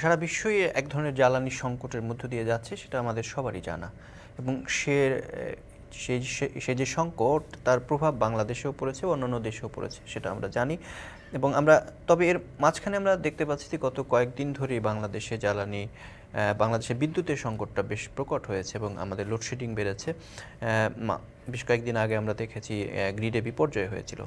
সারা বিশ্বই এক ধরনের জ্বালানি সংকটের মধ্য দিয়ে যাচ্ছে, সেটা আমাদের সবারই জানা। এবং সে সে যে সংকট, তার প্রভাব বাংলাদেশেও পড়েছে, অন্যান্য দেশেও পড়েছে, সেটা আমরা জানি। এবং আমরা, তবে এর মাঝখানে আমরা দেখতে পাচ্ছি যে গত কয়েকদিন ধরেই বাংলাদেশে জ্বালানি বাংলাদেশে বিদ্যুতের সংকটটা বেশ প্রকট হয়েছে এবং আমাদের লোডশেডিং বেড়েছে। বেশ কয়েকদিন আগে আমরা দেখেছি গ্রিডে বিপর্যয় হয়েছিল।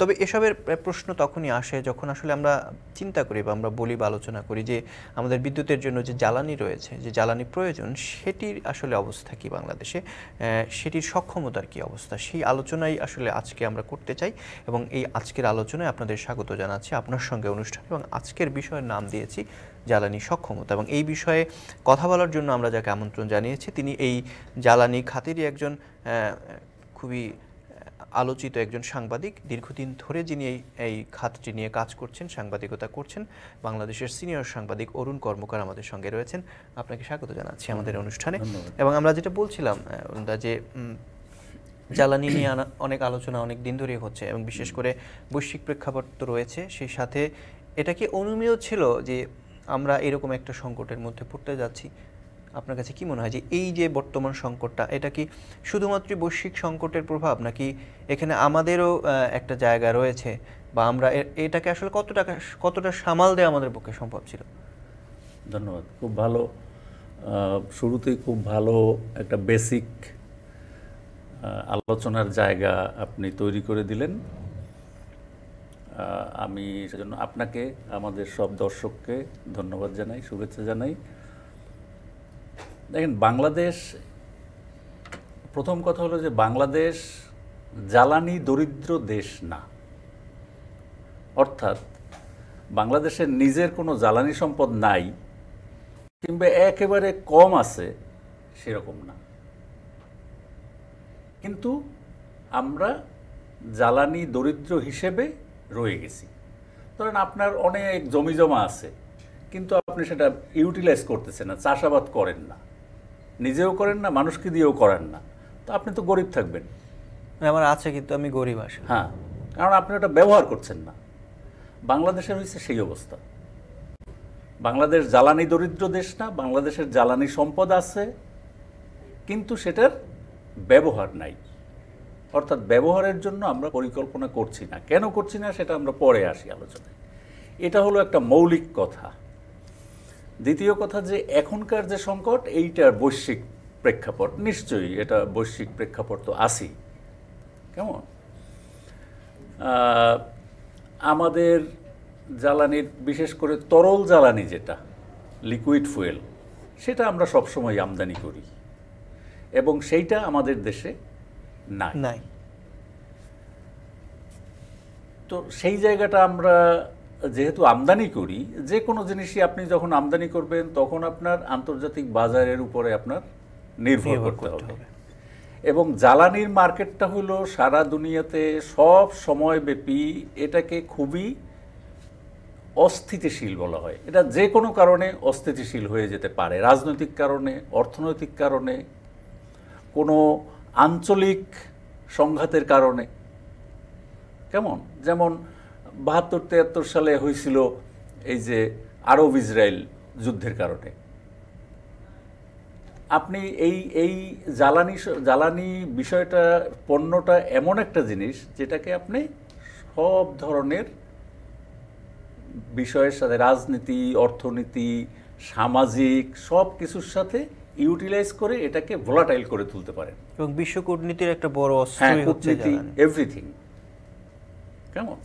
তবে এসবের প্রশ্ন তখনই আসে যখন আসলে আমরা চিন্তা করি বা আমরা বলি বা আলোচনা করি যে আমাদের বিদ্যুতের জন্য যে জ্বালানি রয়েছে, যে জ্বালানি প্রয়োজন, সেটির আসলে অবস্থা কি বাংলাদেশে? সেটির সক্ষমতার কি অবস্থা? সেই আলোচনাই আসলে আজকে আমরা করতে চাই এবং এই আজকের আলোচনায় আপনাদের স্বাগত জানাচ্ছি। আপনার সঙ্গে অনুষ্ঠান এবং আজকের বিষয়ের নাম দিয়েছি জ্বালানি সক্ষমতা এবং এই বিষয়ে কথা বলার জন্য আমরা যাকে আমন্ত্রণ জানিয়েছি তিনি এই জ্বালানি খাতেরই একজন খুবই আলোচিত একজন সাংবাদিক। দীর্ঘদিন ধরে যিনি এই এই খাতটি নিয়ে কাজ করছেন সাংবাদিকতা করছেন বাংলাদেশের সিনিয়র সাংবাদিক অরুণ কর্মকার আমাদের সঙ্গে রয়েছেন। আপনাকে স্বাগত জানাচ্ছি আমাদের অনুষ্ঠানে। এবং আমরা যেটা বলছিলাম যে জ্বালানি নিয়ে অনেক আলোচনা অনেক দিন ধরেই হচ্ছে এবং বিশেষ করে বৈশ্বিক প্রেক্ষাপট তো রয়েছে। সেই সাথে এটা কি অনুমেয় ছিল যে আমরা এরকম একটা সংকটের মধ্যে পড়তে যাচ্ছি। আপনার কাছে কি মনে হয় যে এই যে বর্তমান সংকটটা, এটা কি শুধুমাত্র বৈশ্বিক সংকটের প্রভাব নাকি এখানে আমাদেরও একটা জায়গা রয়েছে বা আমরা এটাকে আসলে কত টাকা কতটা সামাল দেওয়া আমাদের পক্ষে সম্ভব ছিল? ধন্যবাদ। খুব ভালো শুরুতেই খুব ভালো একটা বেসিক আলোচনার জায়গা আপনি তৈরি করে দিলেন। আমি সেজন্য আপনাকে, আমাদের সব দর্শককে ধন্যবাদ জানাই, শুভেচ্ছা জানাই। দেখেন, বাংলাদেশ, প্রথম কথা হলো যে বাংলাদেশ জ্বালানি দরিদ্র দেশ না। অর্থাৎ বাংলাদেশের নিজের কোনো জ্বালানি সম্পদ নাই, কিংবা একেবারে কম আছে, সেরকম না। কিন্তু আমরা জ্বালানি দরিদ্র হিসেবে রয়ে গেছি। ধরেন আপনার অনেক জমি জমা আছে কিন্তু আপনি সেটা ইউটিলাইজ করতেছেন না চাষাবাদ করেন না। নিজেও করেন না মানুষকে দিয়েও করেন না। তো আপনি তো গরিব থাকবেন। আমার আছে কিন্তু আমি গরিব আসি হ্যাঁ কারণ আপনি ওটা ব্যবহার করছেন না। বাংলাদেশের হয়েছে সেই অবস্থা। বাংলাদেশ জ্বালানি দরিদ্র দেশ না বাংলাদেশের জ্বালানি সম্পদ আছে কিন্তু সেটার ব্যবহার নাই। অর্থাৎ ব্যবহারের জন্য আমরা পরিকল্পনা করছি না। কেন করছি না সেটা আমরা পরে আসি আলোচনায়। এটা হলো একটা মৌলিক কথা। দ্বিতীয় কথা যে এখনকার যে সংকট, এইটার বৈশ্বিক প্রেক্ষাপট, নিশ্চয়ই এটা বৈশ্বিক প্রেক্ষাপট তো আসি কেমন? আমাদের জ্বালানির বিশেষ করে তরল জ্বালানি যেটা লিকুইড ফুয়েল সেটা আমরা সবসময় আমদানি করি। এবং সেইটা আমাদের দেশে নাই। নাই। তো সেই জায়গাটা আমরা যেহেতু আমদানি করি যে কোনো জিনিসই আপনি যখন আমদানি করবেন তখন আপনার আন্তর্জাতিক বাজারের উপরে আপনার নির্ভর করতে হবে। এবং জ্বালানির মার্কেটটা হলো সারা দুনিয়াতে সব সময় ব্যাপী এটাকে খুবই অস্থিতিশীল বলা হয়। এটা যে কোনো কারণে অস্থিতিশীল হয়ে যেতে পারে। রাজনৈতিক কারণে অর্থনৈতিক কারণে কোনো আঞ্চলিক সংঘাতের কারণে। কেমন? যেমন বাহাত্তর তিয়াত্তর সালে হয়েছিল এই যে আরব ইসরায়েল যুদ্ধের কারণে। আপনি এই এই জ্বালানি জ্বালানি বিষয়টা, পণ্যটা এমন একটা জিনিস যেটাকে আপনি সব ধরনের বিষয়ের সাথে, রাজনীতি, অর্থনীতি, সামাজিক সব কিছুর সাথে ইউটিলাইজ করে এটাকে ভোলাটাইল করে তুলতে পারেন। এবং বিশ্ব কূটনীতির একটা বড় হ্যাঁ কূটনীতি এভরিথিং কেমন?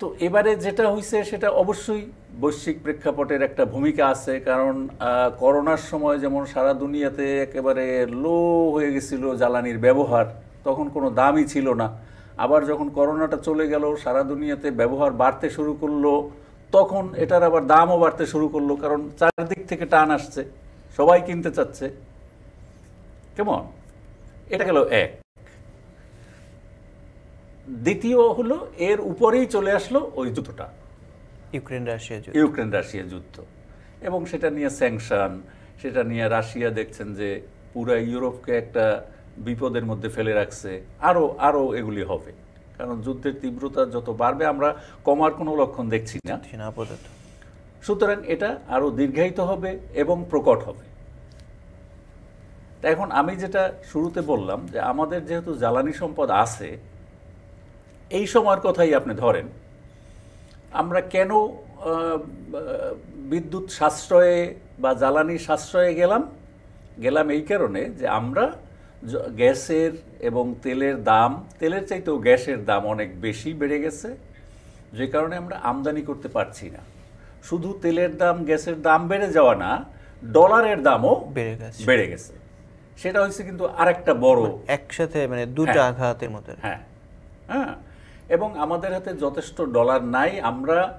তো এবারে যেটা হয়েছে সেটা অবশ্যই বৈশ্বিক প্রেক্ষাপটের একটা ভূমিকা আছে কারণ করোনার সময় যেমন সারা দুনিয়াতে একেবারে লো হয়ে গেছিল জ্বালানির ব্যবহার তখন কোনো দামই ছিল না। আবার যখন করোনাটা চলে গেল সারা দুনিয়াতে ব্যবহার বাড়তে শুরু করল তখন এটার আবার দামও বাড়তে শুরু করল কারণ চারিদিক থেকে টান আসছে সবাই কিনতে চাচ্ছে। কেমন এটা গেল এক। দ্বিতীয় হলো এর উপরেই চলে আসলো ওই যুদ্ধটা। ইউক্রেন রাশিয়া যুদ্ধ। ইউক্রেন রাশিয়া যুদ্ধ। এবং সেটা নিয়ে স্যাংশন সেটা নিয়ে রাশিয়া দেখছেন যে পুরা ইউরোপকে একটা বিপদের মধ্যে ফেলে রাখছে। আরও আরও এগুলি হবে। কারণ যুদ্ধের তীব্রতা যত বাড়বে আমরা কমার কোনো লক্ষণ দেখছি না। আপাতত। সুতরাং এটা আরও দীর্ঘায়িত হবে এবং প্রকট হবে। তা এখন আমি যেটা শুরুতে বললাম যে আমাদের যেহেতু জ্বালানি সম্পদ আছে এই সময়ের কথাই আপনি ধরেন। আমরা কেন বিদ্যুৎ সাশ্রয়ে বা জ্বালানি সাশ্রয়ে গেলাম? গেলাম এই কারণে যে আমরা গ্যাসের এবং তেলের দাম তেলের চাইতেও গ্যাসের দাম অনেক বেশি বেড়ে গেছে যে কারণে আমরা আমদানি করতে পারছি না। শুধু তেলের দাম গ্যাসের দাম বেড়ে যাওয়া না ডলারের দামও বেড়ে গেছে। বেড়ে গেছে। সেটা হচ্ছে কিন্তু আরেকটা বড় একসাথে মানে দুটো হ্যাঁ। আঘাতের মতো হ্যাঁ। হ্যাঁ। এবং আমাদের হাতে যথেষ্ট ডলার নাই। আমরা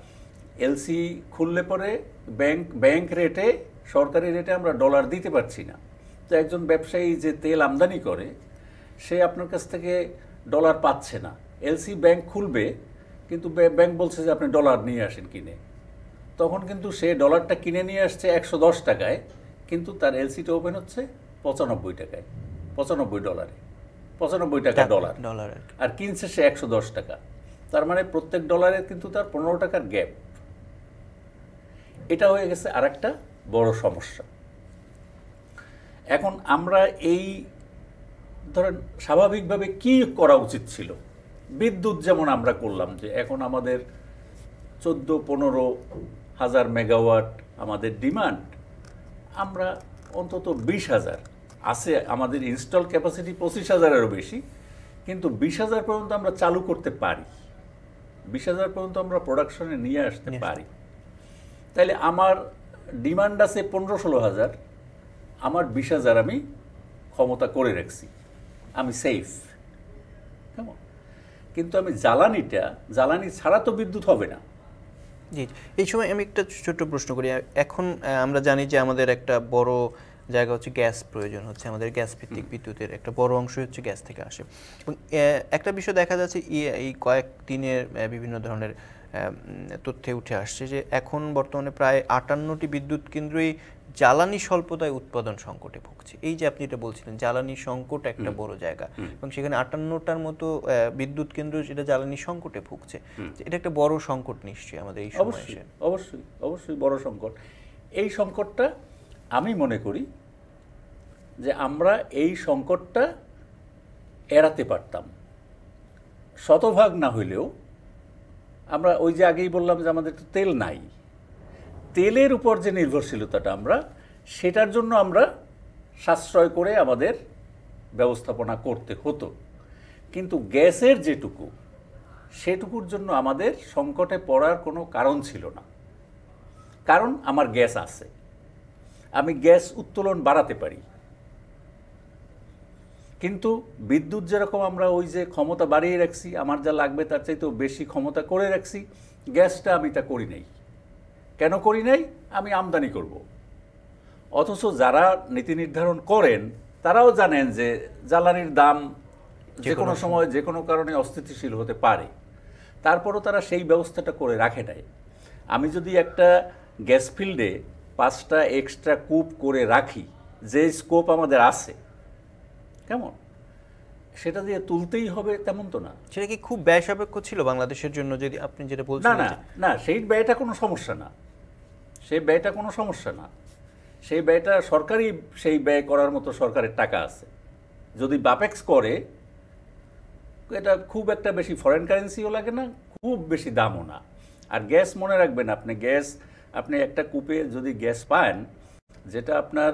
এলসি খুললে পরে ব্যাংক ব্যাংক রেটে সরকারি রেটে আমরা ডলার দিতে পারছি না। তো একজন ব্যবসায়ী যে তেল আমদানি করে সে আপনার কাছ থেকে ডলার পাচ্ছে না। এলসি ব্যাংক খুলবে কিন্তু ব্যাংক বলছে যে আপনি ডলার নিয়ে আসেন কিনে। তখন কিন্তু সে ডলারটা কিনে নিয়ে আসছে একশো দশ টাকায় কিন্তু তার এলসিটা ওপেন হচ্ছে। পঁচানব্বই টাকায় পঁচানব্বই ডলারে পঁচানব্বই টাকা ডলার। ডলার আর কিনছে সে একশো দশ টাকা। তার মানে প্রত্যেক ডলারে কিন্তু তার পনেরো টাকার গ্যাপ। এটা হয়ে গেছে আর একটা বড় সমস্যা। এখন আমরা এই ধরেন স্বাভাবিকভাবে কি করা উচিত ছিল? বিদ্যুৎ যেমন আমরা করলাম যে এখন আমাদের চোদ্দ পনেরো হাজার মেগাওয়াট আমাদের ডিমান্ড আমরা অন্তত বিশ হাজার আছে আমাদের ইনস্টল ক্যাপাসিটি পঁচিশ হাজারেরও বেশি কিন্তু বিশ হাজার পর্যন্ত আমরা চালু করতে পারি। বিশ হাজার পর্যন্ত আমরা প্রোডাকশনে নিয়ে আসতে পারি। তাইলে আমার ডিমান্ড আছে পনেরো ষোলো হাজার আমার বিশ হাজার আমি ক্ষমতা করে রাখছি। আমি সেফ কেমন? কিন্তু আমি জ্বালানিটা জ্বালানি ছাড়া তো বিদ্যুৎ হবে না। জি। এই সময় আমি একটা ছোট্ট প্রশ্ন করি। এখন আমরা জানি যে আমাদের একটা বড় জায়গা হচ্ছে গ্যাস প্রয়োজন হচ্ছে আমাদের গ্যাস ভিত্তিক বিদ্যুতের একটা বড় অংশ হচ্ছে গ্যাস থেকে আসে। এবং একটা বিষয় দেখা যাচ্ছে এই কয়েক দিনের বিভিন্ন ধরনের তথ্যে উঠে আসছে যে এখন বর্তমানে প্রায় আটান্নটি বিদ্যুৎ কেন্দ্রই জ্বালানি স্বল্পতায় উৎপাদন সংকটে ভুগছে। এই যে আপনি এটা বলছিলেন জ্বালানি সংকট একটা বড় জায়গা। এবং সেখানে আটান্নটার মতো বিদ্যুৎ কেন্দ্র যেটা জ্বালানি সংকটে ভুগছে। এটা একটা বড় সংকট নিশ্চয়ই আমাদের এই সময় অবশ্যই অবশ্যই অবশ্যই বড় সংকট। এই সংকটটা আমি মনে করি যে আমরা এই সংকটটা এড়াতে পারতাম। শতভাগ না হইলেও আমরা ওই যে আগেই বললাম যে আমাদের তো তেল নাই। তেলের উপর যে নির্ভরশীলতাটা আমরা, সেটার জন্য আমরা সাশ্রয় করে আমাদের ব্যবস্থাপনা করতে হতো। কিন্তু গ্যাসের যেটুকু, সেটুকুর জন্য আমাদের সংকটে পড়ার কোনো কারণ ছিল না। কারণ আমার গ্যাস আছে। আমি গ্যাস উত্তোলন বাড়াতে পারি। কিন্তু বিদ্যুৎ যেরকম আমরা ওই যে ক্ষমতা বাড়িয়ে রাখছি আমার যা লাগবে তার চাইতেও বেশি ক্ষমতা করে রাখছি গ্যাসটা আমি তা করি নাই। কেন করি নাই? আমি আমদানি করব। অথচ যারা নীতি নির্ধারণ করেন তারাও জানেন যে জ্বালানির দাম যে কোনো সময় যে কোনো কারণে অস্থিতিশীল হতে পারে। তারপরও তারা সেই ব্যবস্থাটা করে রাখে নাই। আমি যদি একটা গ্যাস ফিল্ডে পাঁচটা এক্সট্রা কূপ করে রাখি যে স্কোপ আমাদের আছে। কেমন? সেটা দিয়ে তুলতেই হবে তেমন তো না। সেটা কি খুব ব্যয় সাপেক্ষ ছিল বাংলাদেশের জন্য যদি আপনি যেটা বলছেন না না না সেই ব্যয়টা কোনো সমস্যা না। সেই ব্যয়টা কোনো সমস্যা না। সেই ব্যয়টা সরকারি সেই ব্যয় করার মতো সরকারের টাকা আছে। যদি বাপেক্স করে এটা খুব একটা বেশি ফরেন কারেন্সিও লাগে না খুব বেশি দামও না। আর গ্যাস মনে রাখবেন আপনি গ্যাস আপনি একটা কূপে যদি গ্যাস পান যেটা আপনার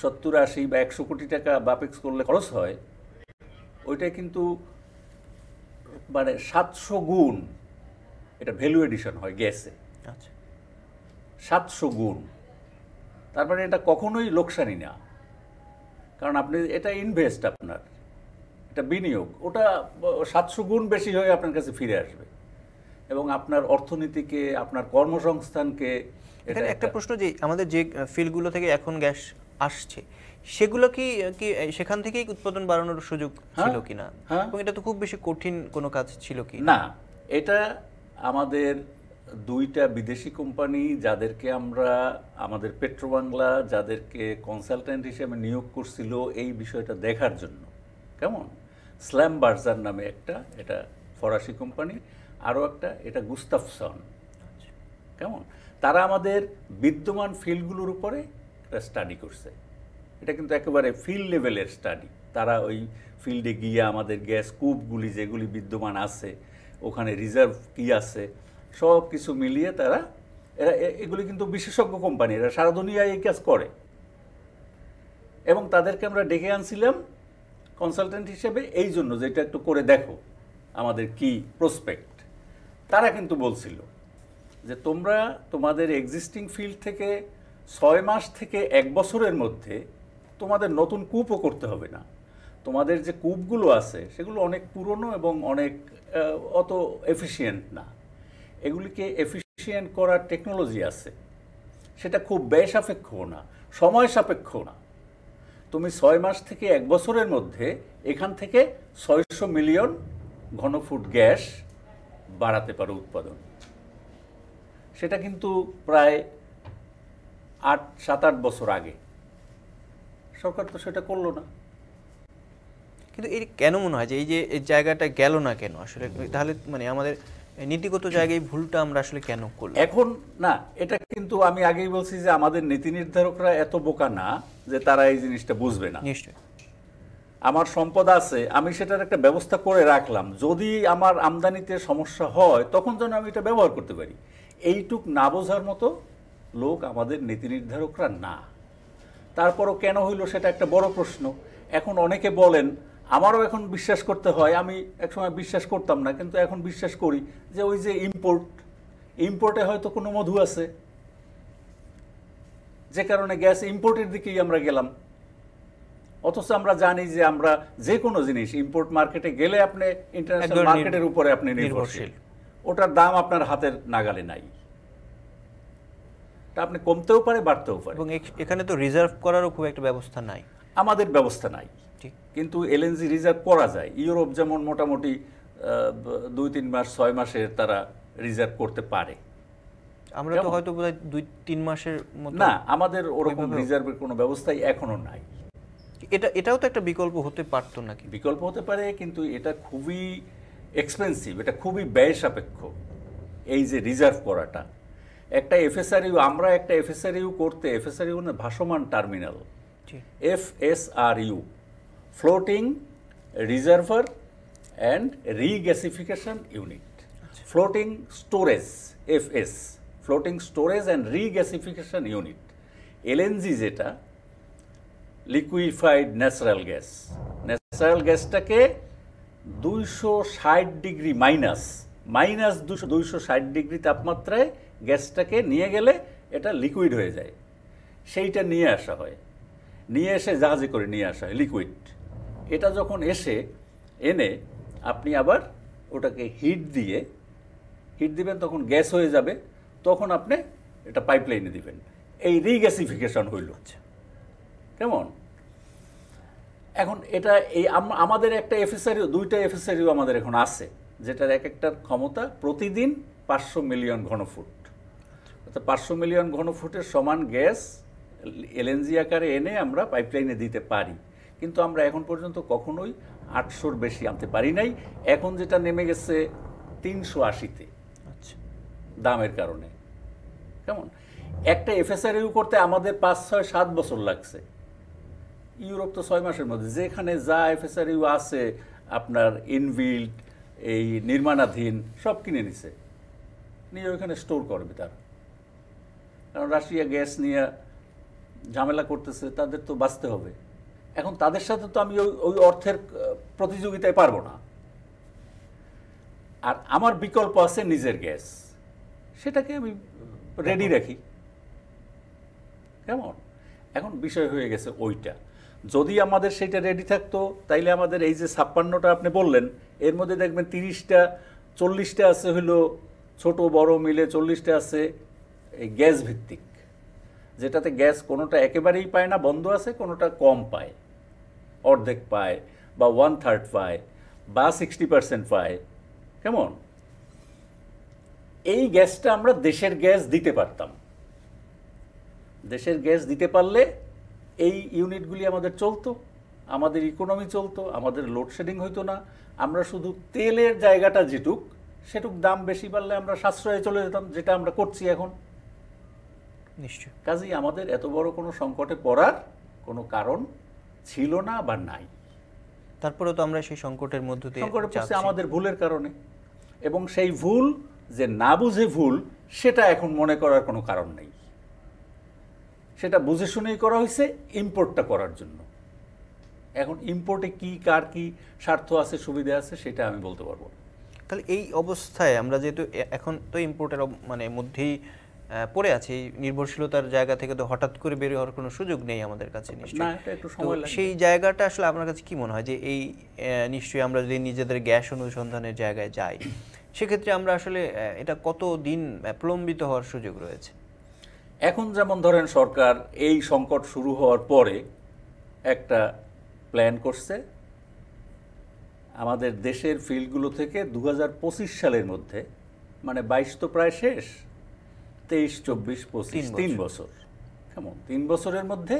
সত্তর আশি বা একশো কোটি টাকা বাপেক্স করলে খরচ হয় ওইটা কিন্তু মানে সাতশো গুণ এটা ভ্যালু এডিশন হয় গ্যাসে। আচ্ছা। সাতশো গুণ। তারপরে এটা কখনোই লোকসানি না। কারণ আপনি এটা ইনভেস্ট আপনার এটা বিনিয়োগ ওটা সাতশো গুণ বেশি হয়ে আপনার কাছে ফিরে আসবে। এবং আপনার অর্থনীতিকে আপনার কর্মসংস্থানকে এখানে একটা প্রশ্ন যে আমাদের যে ফিল্ডগুলো থেকে এখন গ্যাস আসছে সেগুলো কি কি সেখান থেকেই উৎপাদন বাড়ানোর সুযোগ ছিল হ্যাঁ, কিনা? হ্যাঁ। এবং এটা তো খুব বেশি কঠিন কোনো কাজ ছিল কি না এটা আমাদের দুইটা বিদেশি কোম্পানি যাদেরকে আমরা আমাদের পেট্রোবাংলা যাদেরকে কনসালট্যান্ট হিসেবে নিয়োগ করছিল এই বিষয়টা দেখার জন্য। কেমন? স্ল্যাম বার্জার নামে একটা এটা ফরাসি কোম্পানি। আরও একটা, এটা গুস্তাফসন। কেমন? তারা আমাদের বিদ্যমান ফিল্ডগুলোর উপরে স্টাডি করছে। এটা কিন্তু একেবারে ফিল্ড লেভেলের স্টাডি তারা ওই ফিল্ডে গিয়ে আমাদের গ্যাস কূপগুলি যেগুলি বিদ্যমান আছে, ওখানে রিজার্ভ কি আছে, সব কিছু মিলিয়ে তারা, এরা এগুলি কিন্তু বিশেষজ্ঞ কোম্পানি এরা সারা দুনিয়ায় এই কাজ করে। এবং তাদেরকে আমরা ডেকে আনছিলাম কনসালটেন্ট হিসেবে, এই জন্য যে এটা একটু করে দেখো, আমাদের কি প্রসপেক্ট তারা কিন্তু বলছিল যে তোমরা তোমাদের এক্সিস্টিং ফিল্ড থেকে ছয় মাস থেকে এক বছরের মধ্যে তোমাদের নতুন কূপও করতে হবে না। তোমাদের যে কূপগুলো আছে, সেগুলো অনেক পুরনো এবং অনেক অত এফিসিয়েন্ট না। এগুলিকে এফিসিয়েন্ট করার টেকনোলজি আছে। সেটা খুব ব্যয় সাপেক্ষও না সময় সাপেক্ষও না। তুমি ছয় মাস থেকে এক বছরের মধ্যে এখান থেকে ছয়শো মিলিয়ন ঘনফুট গ্যাস বাড়াতে পারো উৎপাদন। সেটা কিন্তু প্রায় আট সাত আট বছর আগে। সরকার তো সেটা করল না। কিন্তু এই কেন মনে হয় যে এই যে এই জায়গাটা গেল না কেন? আসলে তাহলে মানে আমাদের নীতিগত জায়গায় ভুলটা আমরা আসলে কেন করলাম? এখন না এটা কিন্তু আমি আগেই বলছি যে আমাদের নীতি নির্ধারকরা এত বোকা না যে তারা এই জিনিসটা বুঝবে না। নিশ্চয়ই। আমার সম্পদ আছে, আমি সেটার একটা ব্যবস্থা করে রাখলাম। যদি আমার আমদানিতে সমস্যা হয়, তখন যেন আমি এটা ব্যবহার করতে পারি। এইটুক না বোঝার মতো লোক আমাদের নীতি নির্ধারকরা না। তারপরও কেন হইল সেটা একটা বড় প্রশ্ন। এখন অনেকে বলেন, আমারও এখন বিশ্বাস করতে হয়। আমি একসময় বিশ্বাস করতাম না, কিন্তু এখন বিশ্বাস করি যে ওই যে ইম্পোর্ট ইম্পোর্টে হয়তো কোনো মধু আছে। যে কারণে গ্যাস ইম্পোর্টের দিকেই আমরা গেলাম। অথচ আমরা জানি যে আমরা যে কোনো জিনিস ইম্পোর্ট মার্কেটে গেলে আপনি ইন্টারন্যাশনাল মার্কেটের উপরে আপনি নির্ভরশীল। ওটার দাম আপনার হাতের নাগালে নাই। তা আপনি কমতেও পারে বাড়তেও পারে। এবং এখানে তো রিজার্ভ করারও খুব একটা ব্যবস্থা নাই। আমাদের ব্যবস্থা নাই। ঠিক। কিন্তু এলএনজি রিজার্ভ করা যায়। ইউরোপ যেমন মোটামুটি দুই তিন মাস ছয় মাসের তারা রিজার্ভ করতে পারে। আমরা তো হয়তো বোধহয় দুই তিন মাসের না আমাদের ওরকম রিজার্ভের কোনো ব্যবস্থাই এখনও নাই। এটা এটাও তো একটা বিকল্প হতে পারতো নাকি? বিকল্প হতে পারে কিন্তু এটা খুবই এক্সপেন্সিভ এটা খুবই ব্যয় সাপেক্ষ এই যে রিজার্ভ করাটা। একটা এফএসআরইউ আমরা একটা এফএসআরইউ করতে এফএসআরইউ না ভাসমান terminal F S R U floating reservoir and regasification unit floating storage F S floating storage and regasification unit LNG যেটা লিকুইফাইড ন্যাচারাল গ্যাস ন্যাচারাল গ্যাসটাকে দুইশো ষাট ডিগ্রি মাইনাস মাইনাস দুশো দুইশো ষাট ডিগ্রি তাপমাত্রায় গ্যাসটাকে নিয়ে গেলে এটা লিকুইড হয়ে যায়। সেইটা নিয়ে আসা হয়। নিয়ে এসে জাহাজে করে নিয়ে আসা হয় লিকুইড এটা যখন এসে এনে আপনি আবার ওটাকে হিট দিয়ে হিট দিবেন তখন গ্যাস হয়ে যাবে, তখন আপনি এটা পাইপলাইনে দিবেন। এই রিগ্যাসিফিকেশন হইল। কেমন? এখন এটা এই আম- আমাদের একটা এফএসআরিও দুইটা এফএসআরিও আমাদের এখন আছে যেটার এক একটার ক্ষমতা প্রতিদিন পাঁচশো মিলিয়ন ঘনফুট। অর্থাৎ পাঁচশো মিলিয়ন ঘনফুটের সমান গ্যাস এলএনজি আকারে এনে আমরা পাইপলাইনে দিতে পারি। কিন্তু আমরা এখন পর্যন্ত কখনোই আটশোর বেশি আনতে পারি নাই। এখন যেটা নেমে গেছে তিনশো আশিতে। আচ্ছা। দামের কারণে। কেমন? একটা এফএসআরইউ করতে আমাদের পাঁচ ছয় সাত বছর লাগছে। ইউরোপ তো ছয় মাসের মধ্যে। যেখানে যা এফএসআরইউ আছে আপনার ইনবিল্ড এই নির্মাণাধীন সব কিনে নিছে। নিয়ে ওইখানে স্টোর করবে তারা। কারণ রাশিয়া গ্যাস নিয়ে ঝামেলা করতেছে তাদের তো বাঁচতে হবে। এখন তাদের সাথে তো আমি ওই ওই অর্থের প্রতিযোগিতায় পারব না। আর আমার বিকল্প আছে নিজের গ্যাস। সেটাকে আমি রেডি রাখি। কেমন? এখন বিষয় হয়ে গেছে ওইটা। যদি আমাদের সেটা রেডি থাকতো, তাইলে আমাদের এই যে ছাপ্পান্নটা আপনি বললেন, এর মধ্যে দেখবেন তিরিশটা, চল্লিশটা আছে হলো ছোট, বড় মিলে চল্লিশটা আছে এই গ্যাস ভিত্তিক, যেটাতে গ্যাস কোনোটা একেবারেই পায় না, বন্ধ আছে, কোনোটা কম পায়, অর্ধেক পায় বা ওয়ান থার্ড পায় বা সিক্সটি পার্সেন্ট পায়, কেমন? এই গ্যাসটা আমরা দেশের গ্যাস দিতে পারতাম। দেশের গ্যাস দিতে পারলে এই ইউনিটগুলি আমাদের চলতো আমাদের ইকোনমি চলতো আমাদের লোডশেডিং হইতো না আমরা শুধু তেলের জায়গাটা যেটুক সেটুক দাম বেশি বাড়লে আমরা সাশ্রয়ে চলে যেতাম যেটা আমরা করছি এখন। নিশ্চয় কাজেই আমাদের এত বড় কোনো সংকটে পড়ার কোনো কারণ ছিল না বা নাই। তারপরেও তো আমরা সেই সংকটের মধ্য দিয়ে সংকটে পড়ছে আমাদের ভুলের কারণে। এবং সেই ভুল যে না বুঝে ভুল সেটা এখন মনে করার কোনো কারণ নেই। সেটা বুঝে শুনেই করা হয়েছে ইম্পোর্টটা করার জন্য। এখন ইম্পোর্টে কি কার কি স্বার্থ আছে সুবিধা আছে সেটা আমি বলতে পারব তাহলে এই অবস্থায় আমরা যেহেতু এখন তো ইম্পোর্টের মানে মধ্যেই পড়ে আছি নির্ভরশীলতার জায়গা থেকে তো হঠাৎ করে বের হওয়ার কোনো সুযোগ নেই আমাদের কাছে নিশ্চয়ই। সেই জায়গাটা আসলে আপনার কাছে কি মনে হয় যে এই নিশ্চয়ই আমরা যদি নিজেদের গ্যাস অনুসন্ধানের জায়গায় যাই সেক্ষেত্রে আমরা আসলে এটা কত দিন প্রলম্বিত হওয়ার সুযোগ রয়েছে? এখন যেমন ধরেন সরকার এই সংকট শুরু হওয়ার পরে একটা প্ল্যান করছে। আমাদের দেশের ফিল্ডগুলো থেকে দু হাজার পঁচিশ সালের মধ্যে মানে বাইশ তো প্রায় শেষ তেইশ চব্বিশ পঁচিশ তিন তিন বছর। কেমন? তিন বছরের মধ্যে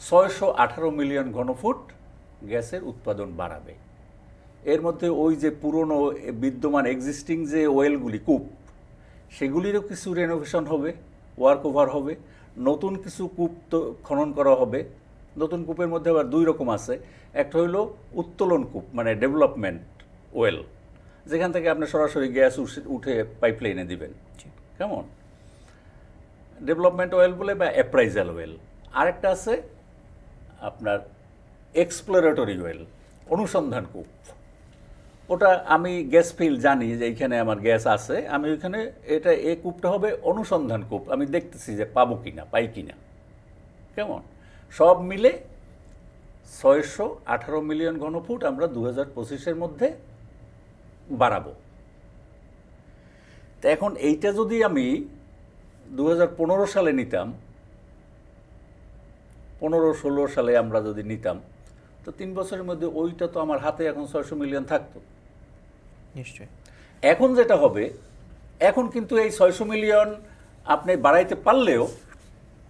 ছয়শো আঠারো মিলিয়ন ঘনফুট গ্যাসের উৎপাদন বাড়াবে। এর মধ্যে ওই যে পুরনো বিদ্যমান এক্সিস্টিং যে ওয়েলগুলি কূপ সেগুলিরও কিছু রেনোভেশন হবে। ওয়ার্ক ওভার হবে নতুন কিছু কূপ তো খনন করা হবে নতুন কূপের মধ্যে আবার দুই রকম আছে। একটা হইল উত্তোলন কূপ মানে ডেভেলপমেন্ট ওয়েল যেখান থেকে আপনি সরাসরি গ্যাস উঠে পাইপলাইনে দিবেন। কেমন? ডেভেলপমেন্ট ওয়েল বলে বা অ্যাপ্রাইজাল ওয়েল আরেকটা আছে আপনার এক্সপ্লোরেটরি ওয়েল অনুসন্ধান কূপ। ওটা আমি গ্যাস ফিল জানি যে এইখানে আমার গ্যাস আছে, আমি ওইখানে এটা এই কূপটা হবে অনুসন্ধান কূপ, আমি দেখতেছি যে পাবো কিনা, পাই কি না কেমন? সব মিলে ছয়শো আঠারো মিলিয়ন ঘনফুট আমরা দু হাজার পঁচিশের মধ্যে বাড়াবো। তো এখন এইটা যদি আমি দু হাজার পনেরো সালে নিতাম, পনেরো ষোলো সালে আমরা যদি নিতাম, তো তিন বছরের মধ্যে ওইটা তো আমার হাতে এখন ছয়শো মিলিয়ন থাকতো। নিশ্চয়ই। এখন যেটা হবে, এখন কিন্তু এই ছয়শো মিলিয়ন আপনি বাড়াইতে পারলেও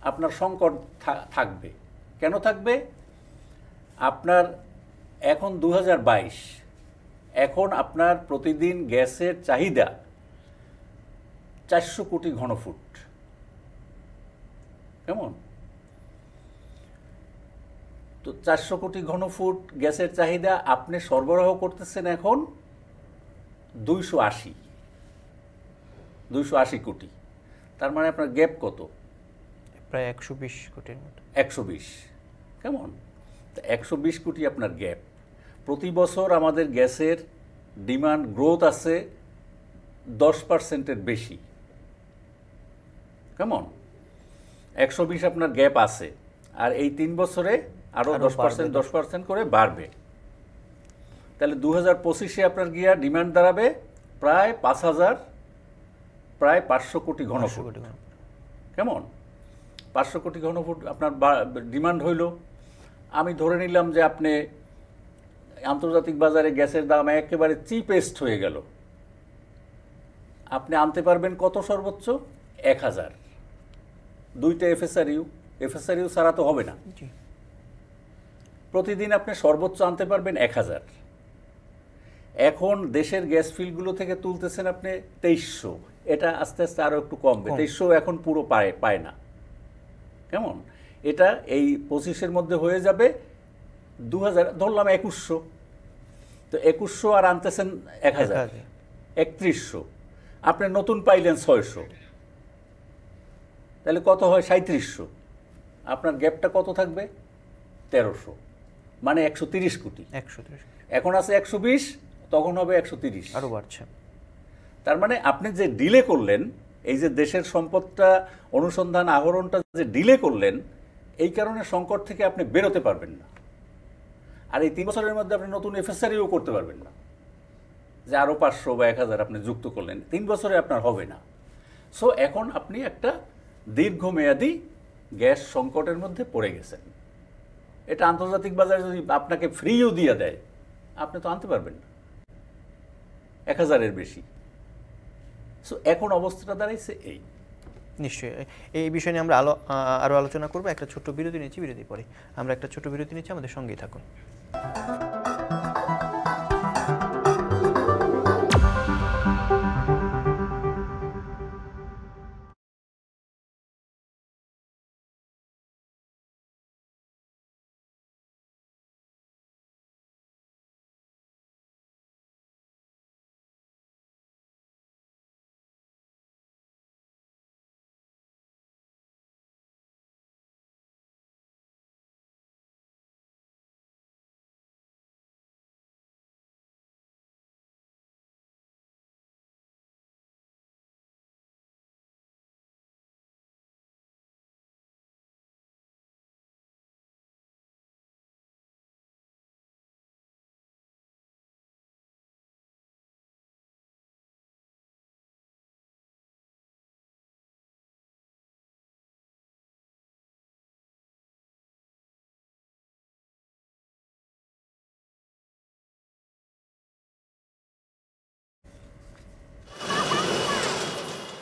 আপনার সংকট থাকবে। কেন থাকবে? আপনার এখন দু হাজার বাইশ, এখন আপনার প্রতিদিন গ্যাসের চাহিদা চারশো কোটি ঘনফুট। কেমন? তো চারশো কোটি ঘনফুট গ্যাসের চাহিদা আপনি সরবরাহ করতেছেন এখন দুইশো আশি। দুইশো আশি কোটি। তার মানে আপনার গ্যাপ কত? প্রায় একশো বিশ কোটির মতো। একশো বিশ। কেমন? তো একশো বিশ কোটি আপনার গ্যাপ। প্রতি বছর আমাদের গ্যাসের ডিমান্ড গ্রোথ আছে দশ পার্সেন্টের বেশি। কেমন? একশো বিশ আপনার গ্যাপ আছে। আর এই তিন বছরে আরও দশ পার্সেন্ট দশ পার্সেন্ট করে বাড়বে। তাহলে দু হাজার পঁচিশে আপনার গিয়া ডিমান্ড দাঁড়াবে প্রায় পাঁচ হাজার প্রায় পাঁচশো কোটি ঘনফুট। কেমন? পাঁচশো কোটি ঘনফুট আপনার ডিমান্ড হইল। আমি ধরে নিলাম যে আপনি আন্তর্জাতিক বাজারে গ্যাসের দাম একেবারে চিপেস্ট হয়ে গেল। আপনি আনতে পারবেন কত সর্বোচ্চ? এক হাজার। দুইটা এফএসআরইউ এফএসআরইউ ছাড়া তো হবে না। প্রতিদিন আপনি সর্বোচ্চ আনতে পারবেন এক হাজার। এখন দেশের গ্যাস ফিল্ডগুলো থেকে তুলতেছেন আপনি তেইশশো। এটা আস্তে আস্তে আরও একটু কমবে। কম। তেইশশো এখন পুরো পায় পায় না। কেমন? এটা এই পঁচিশের মধ্যে হয়ে যাবে দু হাজার ধরলাম একুশশো। তো একুশশো আর আনতেছেন এক হাজার। একত্রিশশো। আপনি নতুন পাইলেন ছয়শো। তাহলে কত হয়? সাঁত্রিশশো আপনার গ্যাপটা কত থাকবে? তেরোশো। মানে একশো তিরিশ কোটি। একশো ত্রিশ এখন আছে একশো বিশ। তখন হবে একশো তিরিশ। আরও বাড়ছে। তার মানে আপনি যে ডিলে করলেন এই যে দেশের সম্পদটা অনুসন্ধান আহরণটা যে ডিলে করলেন এই কারণে সংকট থেকে আপনি বেরোতে পারবেন না। আর এই তিন বছরের মধ্যে আপনি নতুন এফএসআরিও করতে পারবেন না। যে আরও পাঁচশো বা এক হাজার আপনি যুক্ত করলেন তিন বছরে আপনার হবে না। সো এখন আপনি একটা দীর্ঘমেয়াদী গ্যাস সংকটের মধ্যে পড়ে গেছেন। এটা আন্তর্জাতিক বাজারে যদি আপনাকে ফ্রিও দিয়ে দেয় আপনি তো আনতে পারবেন না। এক হাজারের বেশি। সো এখন অবস্থাটা দাঁড়াইছে এই। নিশ্চয়ই। এই বিষয় নিয়ে আমরা আলো আরও আরও আলোচনা করব। একটা ছোট্ট বিরতি নিয়েছি বিরতি পরে। আমরা একটা ছোট্ট বিরতি নিয়েছি আমাদের সঙ্গেই থাকুন।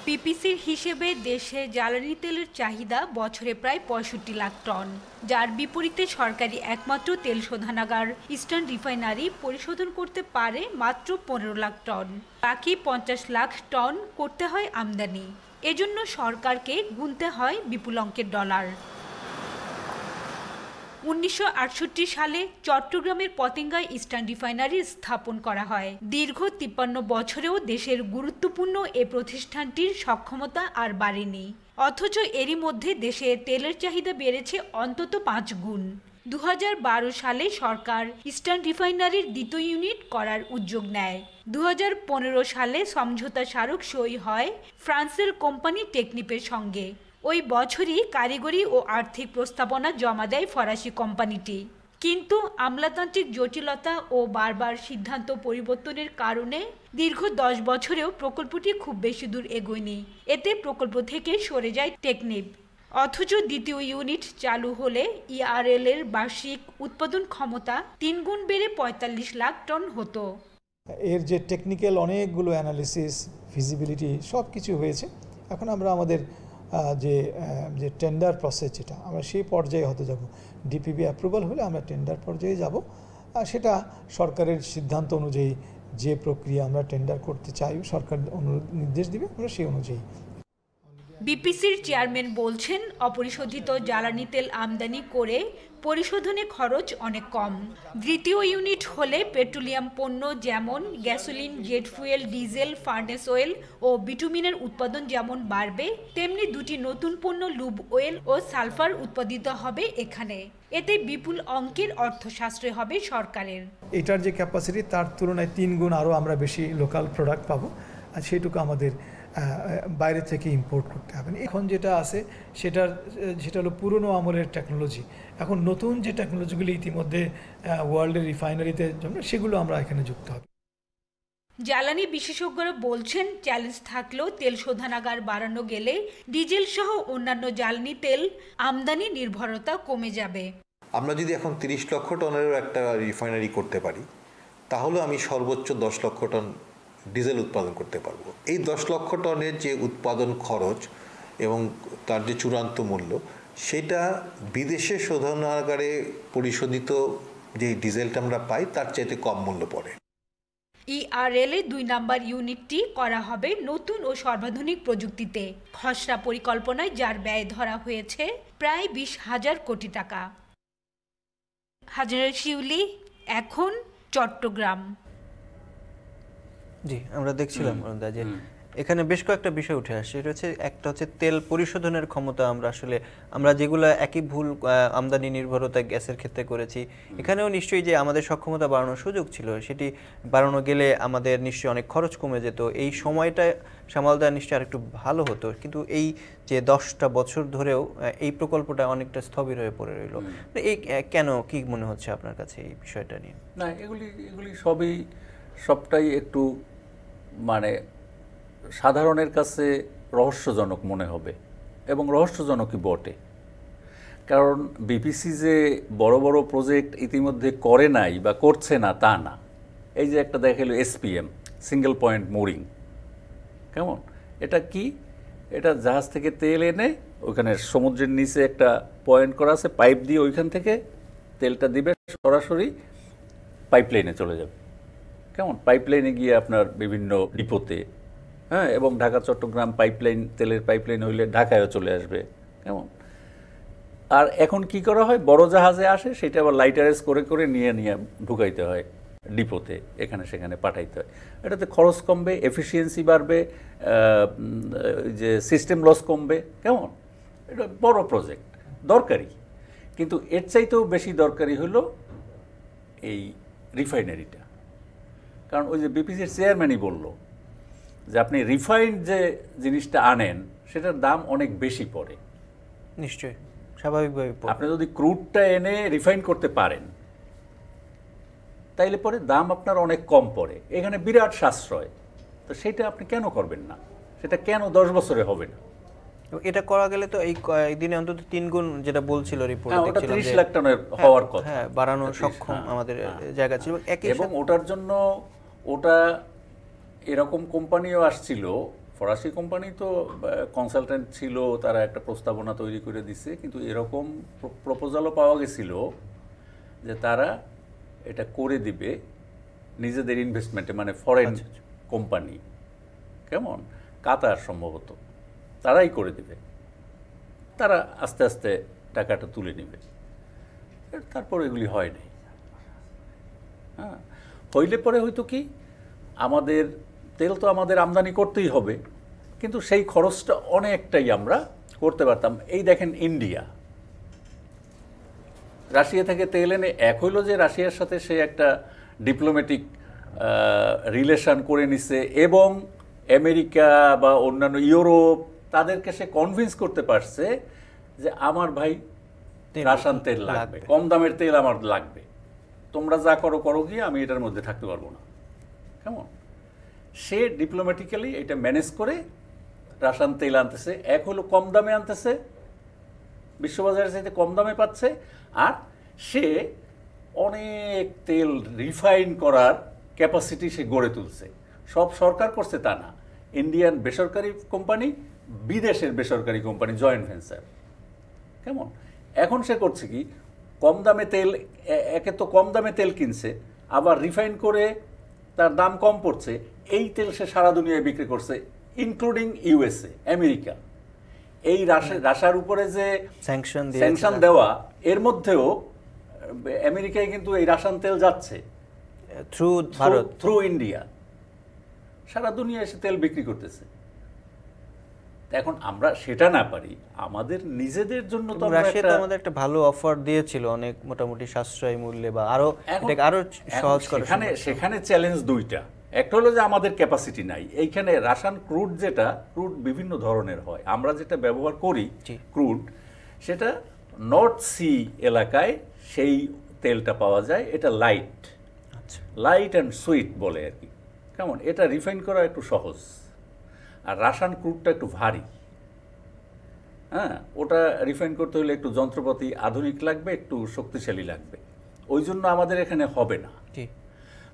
পিপিসির হিসেবে দেশে জ্বালানি তেলের চাহিদা বছরে প্রায় পঁয়ষট্টি লাখ টন, যার বিপরীতে সরকারি একমাত্র তেল শোধনাগার ইস্টার্ন রিফাইনারি পরিশোধন করতে পারে মাত্র পনেরো লাখ টন। বাকি পঞ্চাশ লাখ টন করতে হয় আমদানি। এজন্য সরকারকে গুনতে হয় বিপুল অঙ্কের ডলার। উনিশশো আটষট্টি সালে চট্টগ্রামের পতেঙ্গায় ইস্টার্ন রিফাইনারি স্থাপন করা হয়। দীর্ঘ তিপ্পান্ন বছরেও দেশের গুরুত্বপূর্ণ এ প্রতিষ্ঠানটির সক্ষমতা আর বাড়েনি। অথচ এরই মধ্যে দেশে তেলের চাহিদা বেড়েছে অন্তত পাঁচ গুণ। দু হাজার বারো সালে সরকার ইস্টার্ন রিফাইনারির দ্বিতীয় ইউনিট করার উদ্যোগ নেয়। দু হাজার পনেরো সালে সমঝোতা স্মারক সই হয় ফ্রান্সের কোম্পানি টেকনিপের সঙ্গে। ওই বছরই কারিগরি ও আর্থিক প্রস্তাবনা জমা দেয় ফরাসি কোম্পানিটি। কিন্তু আমলাতান্ত্রিক জটিলতা ও বারবার সিদ্ধান্ত পরিবর্তনের কারণে দীর্ঘ দশ বছরেও প্রকল্পটি খুব বেশি দূর এগোয়নি। এতে প্রকল্প থেকে সরে যায় টেকনিপ অথচ দ্বিতীয় ইউনিট চালু হলে ইআরএল এর বার্ষিক উৎপাদন ক্ষমতা তিন গুণ বেড়ে পঁয়তাল্লিশ লাখ টন হতো। এর যে টেকনিক্যাল অনেকগুলো অ্যানালিসিস ফিজিবিলিটি সব কিছু হয়েছে। এখন আমরা আমাদের যে যে টেন্ডার প্রসেস যেটা, আমরা সেই পর্যায়ে হতে যাব। ডিপিবি অ্যাপ্রুভাল হলে আমরা টেন্ডার পর্যায়ে যাব। আর সেটা সরকারের সিদ্ধান্ত অনুযায়ী যে প্রক্রিয়া আমরা টেন্ডার করতে চাই, সরকার নির্দেশ দিবে, আমরা সেই অনুযায়ী। বিপিসির চেয়ারম্যান বলছেন, অপরিশোধিত জ্বালানি তেল আমদানি করে পরিশোধনে খরচ অনেক কম। দ্বিতীয় ইউনিট হলে পেট্রোলিয়াম পণ্য যেমন gasoline, jet fuel, diesel, furnace oil ও বিটুমিনের উৎপাদন যেমন বাড়বে, তেমনি দুটি নতুন পণ্য লুব অয়েল ও সালফার উৎপাদিত হবে এখানে। এতে বিপুল অঙ্কের অর্থ হবে সরকারের। এটার যে ক্যাপাসিটি তার তুলনায় তিন গুণ আরও আমরা বেশি লোকাল প্রোডাক্ট পাবো। আর সেইটুকু আমাদের বাইরে থেকে ইম্পোর্ট করতে হবে। এখন যেটা আছে, সেটার, সেটা হলো পুরনো আমলের টেকনোলজি এখন নতুন যে টেকনোলজিগুলি ইতিমধ্যে ওয়ার্ল্ডের রিফাইনারিতে জন্য সেগুলো আমরা এখানে যুক্ত হবে। জ্বালানি বিশেষজ্ঞরা বলছেন চ্যালেঞ্জ থাকলেও তেল শোধনাগার বাড়ানো গেলে ডিজেল সহ অন্যান্য জ্বালানি তেল আমদানি নির্ভরতা কমে যাবে। আমরা যদি এখন তিরিশ লক্ষ টনেরও একটা রিফাইনারি করতে পারি তাহলে আমি সর্বোচ্চ দশ লক্ষ টন ডিজেল উৎপাদন করতে পারব। এই দশ লক্ষ টনের যে উৎপাদন খরচ এবং তার যে চূড়ান্ত মূল্য সেটা বিদেশে শোধনাগারে পরিশোধিত যে ডিজেলটা আমরা পাই তার চাইতে কম মূল্য পড়ে। ইআরএল এ দুই নাম্বার ইউনিটটি করা হবে নতুন ও সর্বাধুনিক প্রযুক্তিতে। খসড়া পরিকল্পনায় যার ব্যয় ধরা হয়েছে প্রায় বিশ হাজার কোটি টাকা। হাজার শিউলি এখন চট্টগ্রাম। জি আমরা দেখছিলাম যে এখানে বেশ কয়েকটা বিষয় উঠে আসছে এটা হচ্ছে একটা হচ্ছে তেল পরিশোধনের ক্ষমতা আমরা আসলে আমরা যেগুলো একই ভুল আমদানি নির্ভরতা গ্যাসের ক্ষেত্রে করেছি এখানেও নিশ্চয়ই যে আমাদের সক্ষমতা বাড়ানোর সুযোগ ছিল সেটি বাড়ানো গেলে আমাদের নিশ্চয়ই অনেক খরচ কমে যেত। এই সময়টা সামাল দেওয়া নিশ্চয়ই আরেকটু ভালো হতো কিন্তু এই যে দশটা বছর ধরেও এই প্রকল্পটা অনেকটা স্থবির হয়ে পড়ে রইল। এই কেন কি মনে হচ্ছে আপনার কাছে এই বিষয়টা নিয়ে? না এগুলি এগুলি সবই সবটাই একটু মানে সাধারণের কাছে রহস্যজনক মনে হবে এবং রহস্যজনকই বটে। কারণ বিপিসি যে বড় বড় প্রজেক্ট ইতিমধ্যে করে নাই বা করছে না তা না। এই যে একটা দেখাল এসপিএম সিঙ্গেল পয়েন্ট মোরিং কেমন? এটা কি? এটা জাহাজ থেকে তেল এনে ওখানে সমুদ্রের নিচে একটা পয়েন্ট করা আছে পাইপ দিয়ে ওইখান থেকে তেলটা দিবে, সরাসরি পাইপলাইনে চলে যাবে। কেমন? পাইপলাইনে গিয়ে আপনার বিভিন্ন ডিপোতে হ্যাঁ এবং ঢাকা, চট্টগ্রাম পাইপলাইন তেলের পাইপলাইন হইলে ঢাকায়ও চলে আসবে, কেমন? আর এখন কি করা হয়? বড় জাহাজে আসে, সেটা আবার লাইটারেস করে করে নিয়ে নিয়ে ঢুকাইতে হয়, ডিপোতে, এখানে সেখানে পাঠাইতে হয়। এটাতে খরচ কমবে এফিসিয়েন্সি বাড়বে যে সিস্টেম লস কমবে, কেমন? এটা বড় প্রজেক্ট দরকারি। কিন্তু এর চাইতেও বেশি দরকারি হলো এই রিফাইনারিটা কারণ ওই যে বিপিসির চেয়ারম্যানই বলল যে আপনি রিফাইন্ড যে জিনিসটা আনেন সেটার দাম অনেক বেশি পড়ে। নিশ্চয়ই স্বাভাবিকভাবে আপনি যদি ক্রুডটা এনে রিফাইন করতে পারেন তাইলে পরে দাম আপনার অনেক কম পড়ে। এখানে বিরাট সাশ্রয়। তো সেটা আপনি কেন করবেন না? সেটা কেন দশ বছরে হবে না? এটা করা গেলে তো এই দিনে অন্তত তিন গুণ যেটা বলছিল রিপোর্টে হ্যাঁ, দেখছিলাম 30 লাখ টনের হ্যাঁ, হওয়ার কথা। হ্যাঁ বাড়ানো সক্ষম হ্যাঁ, আমাদের হ্যাঁ। জায়গা ছিল। এবং ওটার জন্য ওটা এরকম কোম্পানিও আসছিল। ফরাসি কোম্পানি তো কনসালটেন্ট ছিল তারা একটা প্রস্তাবনা তৈরি করে দিছে কিন্তু এরকম প্রপোজালও পাওয়া গেছিল যে তারা এটা করে দিবে নিজেদের ইনভেস্টমেন্টে মানে ফরেন কোম্পানি। কেমন? কাতার সম্ভবত। তারাই করে দিবে। তারা আস্তে আস্তে টাকাটা তুলে নেবে। তারপর এগুলি হয় নাই। হ্যাঁ। হইলে পরে হয়তো কি? আমাদের তেল তো আমাদের আমদানি করতেই হবে। কিন্তু সেই খরচটা অনেকটাই আমরা করতে পারতাম। এই দেখেন ইন্ডিয়া। রাশিয়া থেকে তেল এনে এক হইল যে রাশিয়ার সাথে সে একটা ডিপ্লোম্যাটিক রিলেশন করে নিছে এবং আমেরিকা বা অন্যান্য ইউরোপ তাদেরকে সে কনভিন্স করতে পারছে যে আমার ভাই রাসান তেল লাগবে। লাগবে। কম দামের তেল আমার লাগবে। তোমরা যা করো করো গিয়ে আমি এটার মধ্যে থাকতে পারব না। কেমন? সে ডিপ্লোম্যাটিক্যালি এটা ম্যানেজ করে রাসান তেল আনতেছে। এক হলো কম দামে আনতেছে বিশ্ববাজারে চাইতে কম দামে পাচ্ছে, আর সে অনেক তেল রিফাইন করার ক্যাপাসিটি সে গড়ে তুলছে। সব সরকার করছে তা না। ইন্ডিয়ান বেসরকারি কোম্পানি বিদেশের বেসরকারি কোম্পানি জয়েন্ট ভেঞ্চার কেমন? এখন সে করছে কি, কম দামে তেল একে তো কম দামে তেল কিনছে, আবার রিফাইন করে তার দাম কম পড়ছে। এই তেল সে সারা দুনিয়ায় বিক্রি করছে ইনক্লুডিং ইউএসএ আমেরিকা এই রাশার উপরে যে স্যাংশন দিয়ে স্যাংশন দেওয়া এর মধ্যেও আমেরিকায় কিন্তু এই রাসান তেল যাচ্ছে। থ্রু ভারত। থ্রু ইন্ডিয়া সারা দুনিয়া এসে তেল বিক্রি করতেছে। এখন আমরা সেটা না পারি আমাদের নিজেদের জন্য তো রাশিয়া একটা- আমাদের একটা ভালো অফার দিয়েছিল অনেক মোটামুটি সাশ্রয়ী মূল্যে বা আরও আরও সহজ করা সেখানে সেখানে চ্যালেঞ্জ দুইটা। একটা হলো যে আমাদের ক্যাপাসিটি নাই। এইখানে রাসান ক্রুড যেটা ক্রুড বিভিন্ন ধরনের হয়। আমরা যেটা ব্যবহার করি। ক্রুড সেটা নর্থ সি এলাকায় সেই তেলটা পাওয়া যায়। এটা লাইট আচ্ছা। লাইট অ্যান্ড সুইট বলে আর কি। কেমন? এটা রিফাইন করা একটু সহজ। আর রাসান ক্রুডটা একটু ভারী। হ্যাঁ ওটা রিফাইন করতে হলে একটু যন্ত্রপাতি আধুনিক লাগবে একটু শক্তিশালী লাগবে। ওই জন্য আমাদের এখানে হবে না।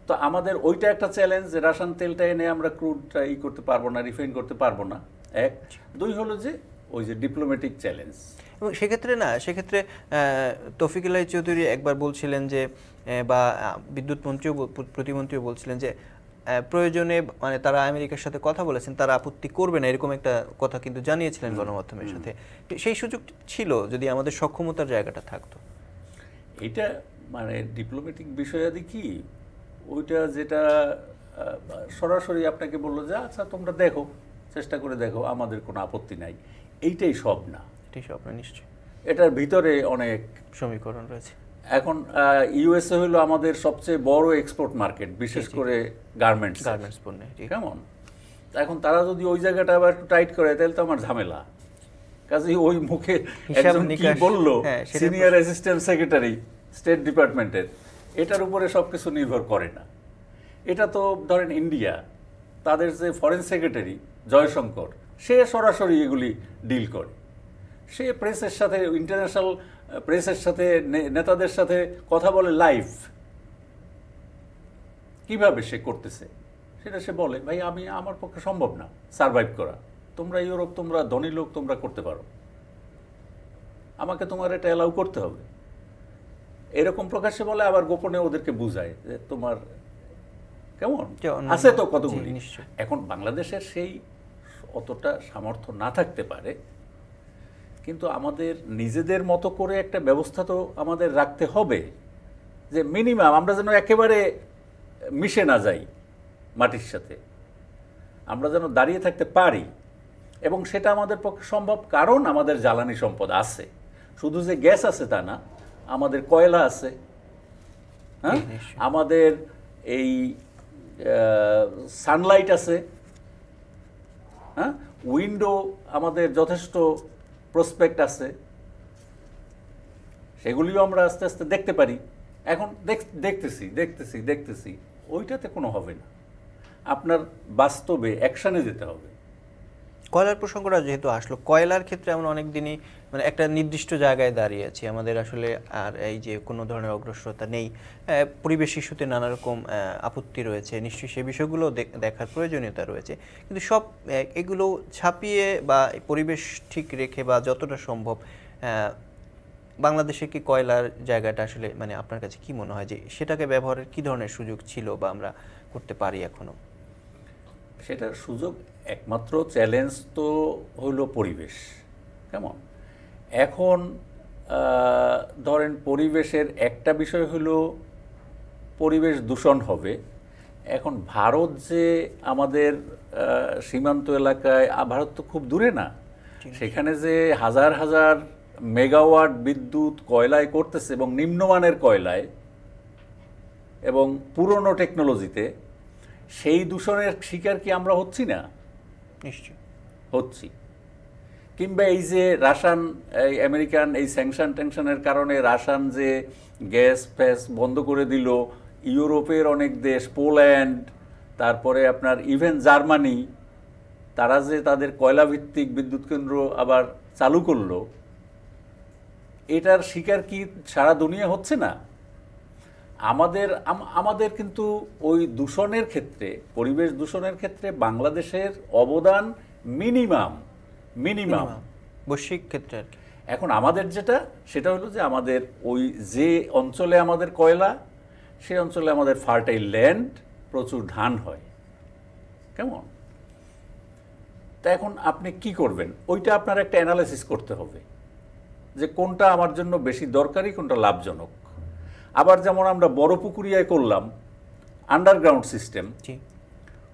তো আমাদের ওইটা একটা চ্যালেঞ্জ যে রাসান তেলটা এনে আমরা ক্রুডটা ই করতে পারব না রিফাইন করতে পারব না। এক। দুই হলো যে ওই যে ডিপ্লোম্যাটিক চ্যালেঞ্জ এবং সেক্ষেত্রে না সেক্ষেত্রে আহ, তৌফিকুল চৌধুরী একবার বলছিলেন যে বা বিদ্যুৎ মন্ত্রীও প্রতিমন্ত্রীও বলছিলেন যে প্রয়োজনে মানে তারা আমেরিকার সাথে কথা বলেছেন তারা আপত্তি করবে না এরকম একটা কথা কিন্তু জানিয়েছিলেন গণমাধ্যমের সাথে। সেই সুযোগ ছিল যদি আমাদের সক্ষমতার জায়গাটা থাকতো। এটা মানে ডিপ্লোম্যাটিক বিষয়াদি কি? ওইটা যেটা সরাসরি আপনাকে বলল যে আচ্ছা তোমরা দেখো চেষ্টা করে দেখো আমাদের কোনো আপত্তি নাই। এইটাই সব না এটাই সব আপনার নিশ্চয়ই। এটার ভিতরে অনেক সমীকরণ রয়েছে। এখন ইউএসএ হলো আমাদের সবচেয়ে বড় এক্সপোর্ট মার্কেট বিশেষ করে গার্মেন্টস গার্মেন্টস পণ্যে। কেমন? এখন তারা যদি ওই জায়গাটা আবার একটু টাইট করে তাহলে তো আমার ঝামেলা। কাজে ওই মুখে একজন কি বলল? সিনিয়র অ্যাসিস্ট্যান্ট সেক্রেটারি স্টেট ডিপার্টমেন্টের এটার উপরে সবকিছু নির্ভর করে না। এটা তো ধরেন ইন্ডিয়া, তাদের যে ফরেন সেক্রেটারি জয়শঙ্কর, সে সরাসরি এগুলি ডিল করে। সে প্রেসের সাথে ইন্টারন্যাশনাল প্রেসের সাথে নেতাদের সাথে কথা বলে লাইভ কীভাবে সে করতেছে? সেটা সে বলে, ভাই, আমি, আমার পক্ষে সম্ভব না সারভাইভ করা। তোমরা ইউরোপ, তোমরা ধনী লোক, তোমরা করতে পারো। আমাকে তোমার এটা অ্যালাউ করতে হবে। এরকম প্রকাশ্যে বলে আবার গোপনে ওদেরকে বুঝায় যে তোমার কেমন? আছে তো কতগুলি? এখন বাংলাদেশের সেই অতটা সামর্থ্য না থাকতে পারে কিন্তু আমাদের নিজেদের মতো করে একটা ব্যবস্থা তো আমাদের রাখতে হবে যে মিনিমাম আমরা যেন একেবারে মিশে না যাই মাটির সাথে। আমরা যেন দাঁড়িয়ে থাকতে পারি এবং সেটা আমাদের পক্ষে সম্ভব কারণ আমাদের জ্বালানি সম্পদ আছে। শুধু যে গ্যাস আছে তা না আমাদের কয়লা আছে হ্যাঁ? আমাদের এই সানলাইট আছে হ্যাঁ? উইন্ডো আমাদের যথেষ্ট প্রসপেক্ট আছে সেগুলিও আমরা আস্তে আস্তে দেখতে পারি। এখন দেখ- দেখতেছি দেখতেছি দেখতেছি ওইটাতে কোনো হবে না। আপনার বাস্তবে অ্যাকশানে যেতে হবে। কয়লার প্রসঙ্গটা যেহেতু আসলো কয়লার ক্ষেত্রে আমরা অনেক দিনই মানে একটা নির্দিষ্ট জায়গায় দাঁড়িয়ে আছি। আমাদের আসলে আর এই যে কোনো ধরনের অগ্রসরতা নেই। পরিবেশ ইস্যুতে নানা রকম আপত্তি রয়েছে। নিশ্চয়ই সে বিষয়গুলো দেখ- দেখার প্রয়োজনীয়তা রয়েছে। কিন্তু সব এগুলো ছাপিয়ে বা পরিবেশ ঠিক রেখে বা যতটা সম্ভব বাংলাদেশে কি কয়লার জায়গাটা আসলে মানে আপনার কাছে কি মনে হয় যে সেটাকে ব্যবহারের কি ধরনের সুযোগ ছিল বা আমরা করতে পারি এখনও? সেটার সুযোগ একমাত্র চ্যালেঞ্জ তো হলো পরিবেশ। কেমন? এখন ধরেন পরিবেশের একটা বিষয় হলো পরিবেশ দূষণ হবে। এখন ভারত যে আমাদের সীমান্ত এলাকায় ভারত তো খুব দূরে না। সেখানে যে হাজার হাজার মেগাওয়াট বিদ্যুৎ কয়লায় করতেছে এবং নিম্নমানের কয়লায় এবং পুরনো টেকনোলজিতে সেই দূষণের শিকার কি আমরা হচ্ছি না? নিশ্চয়ই। হচ্ছি। কিংবা এই যে রাসান এই আমেরিকান এই স্যাংশন ট্যাংশনের কারণে রাসান যে গ্যাস ফ্যাস বন্ধ করে দিল, ইউরোপের অনেক দেশ পোল্যান্ড তারপরে আপনার ইভেন জার্মানি তারা যে তাদের কয়লা ভিত্তিক বিদ্যুৎ কেন্দ্র আবার চালু করল, এটার শিকার কি সারা দুনিয়া হচ্ছে না? আমাদের আমাদের কিন্তু ওই দূষণের ক্ষেত্রে, পরিবেশ দূষণের ক্ষেত্রে বাংলাদেশের অবদান মিনিমাম মিনিমাম বৈশ্বিক ক্ষেত্রে আর কি। এখন আমাদের যেটা সেটা হলো যে আমাদের ওই যে অঞ্চলে আমাদের কয়লা সেই অঞ্চলে আমাদের ফার্টাইল ল্যান্ড প্রচুর ধান হয়। কেমন? তা এখন আপনি কি করবেন? ওইটা আপনার একটা অ্যানালাইসিস করতে হবে। যে কোনটা আমার জন্য বেশি দরকারি কোনটা লাভজনক। আবার যেমন আমরা বড় পুকুরিয়ায় করলাম আন্ডারগ্রাউন্ড সিস্টেম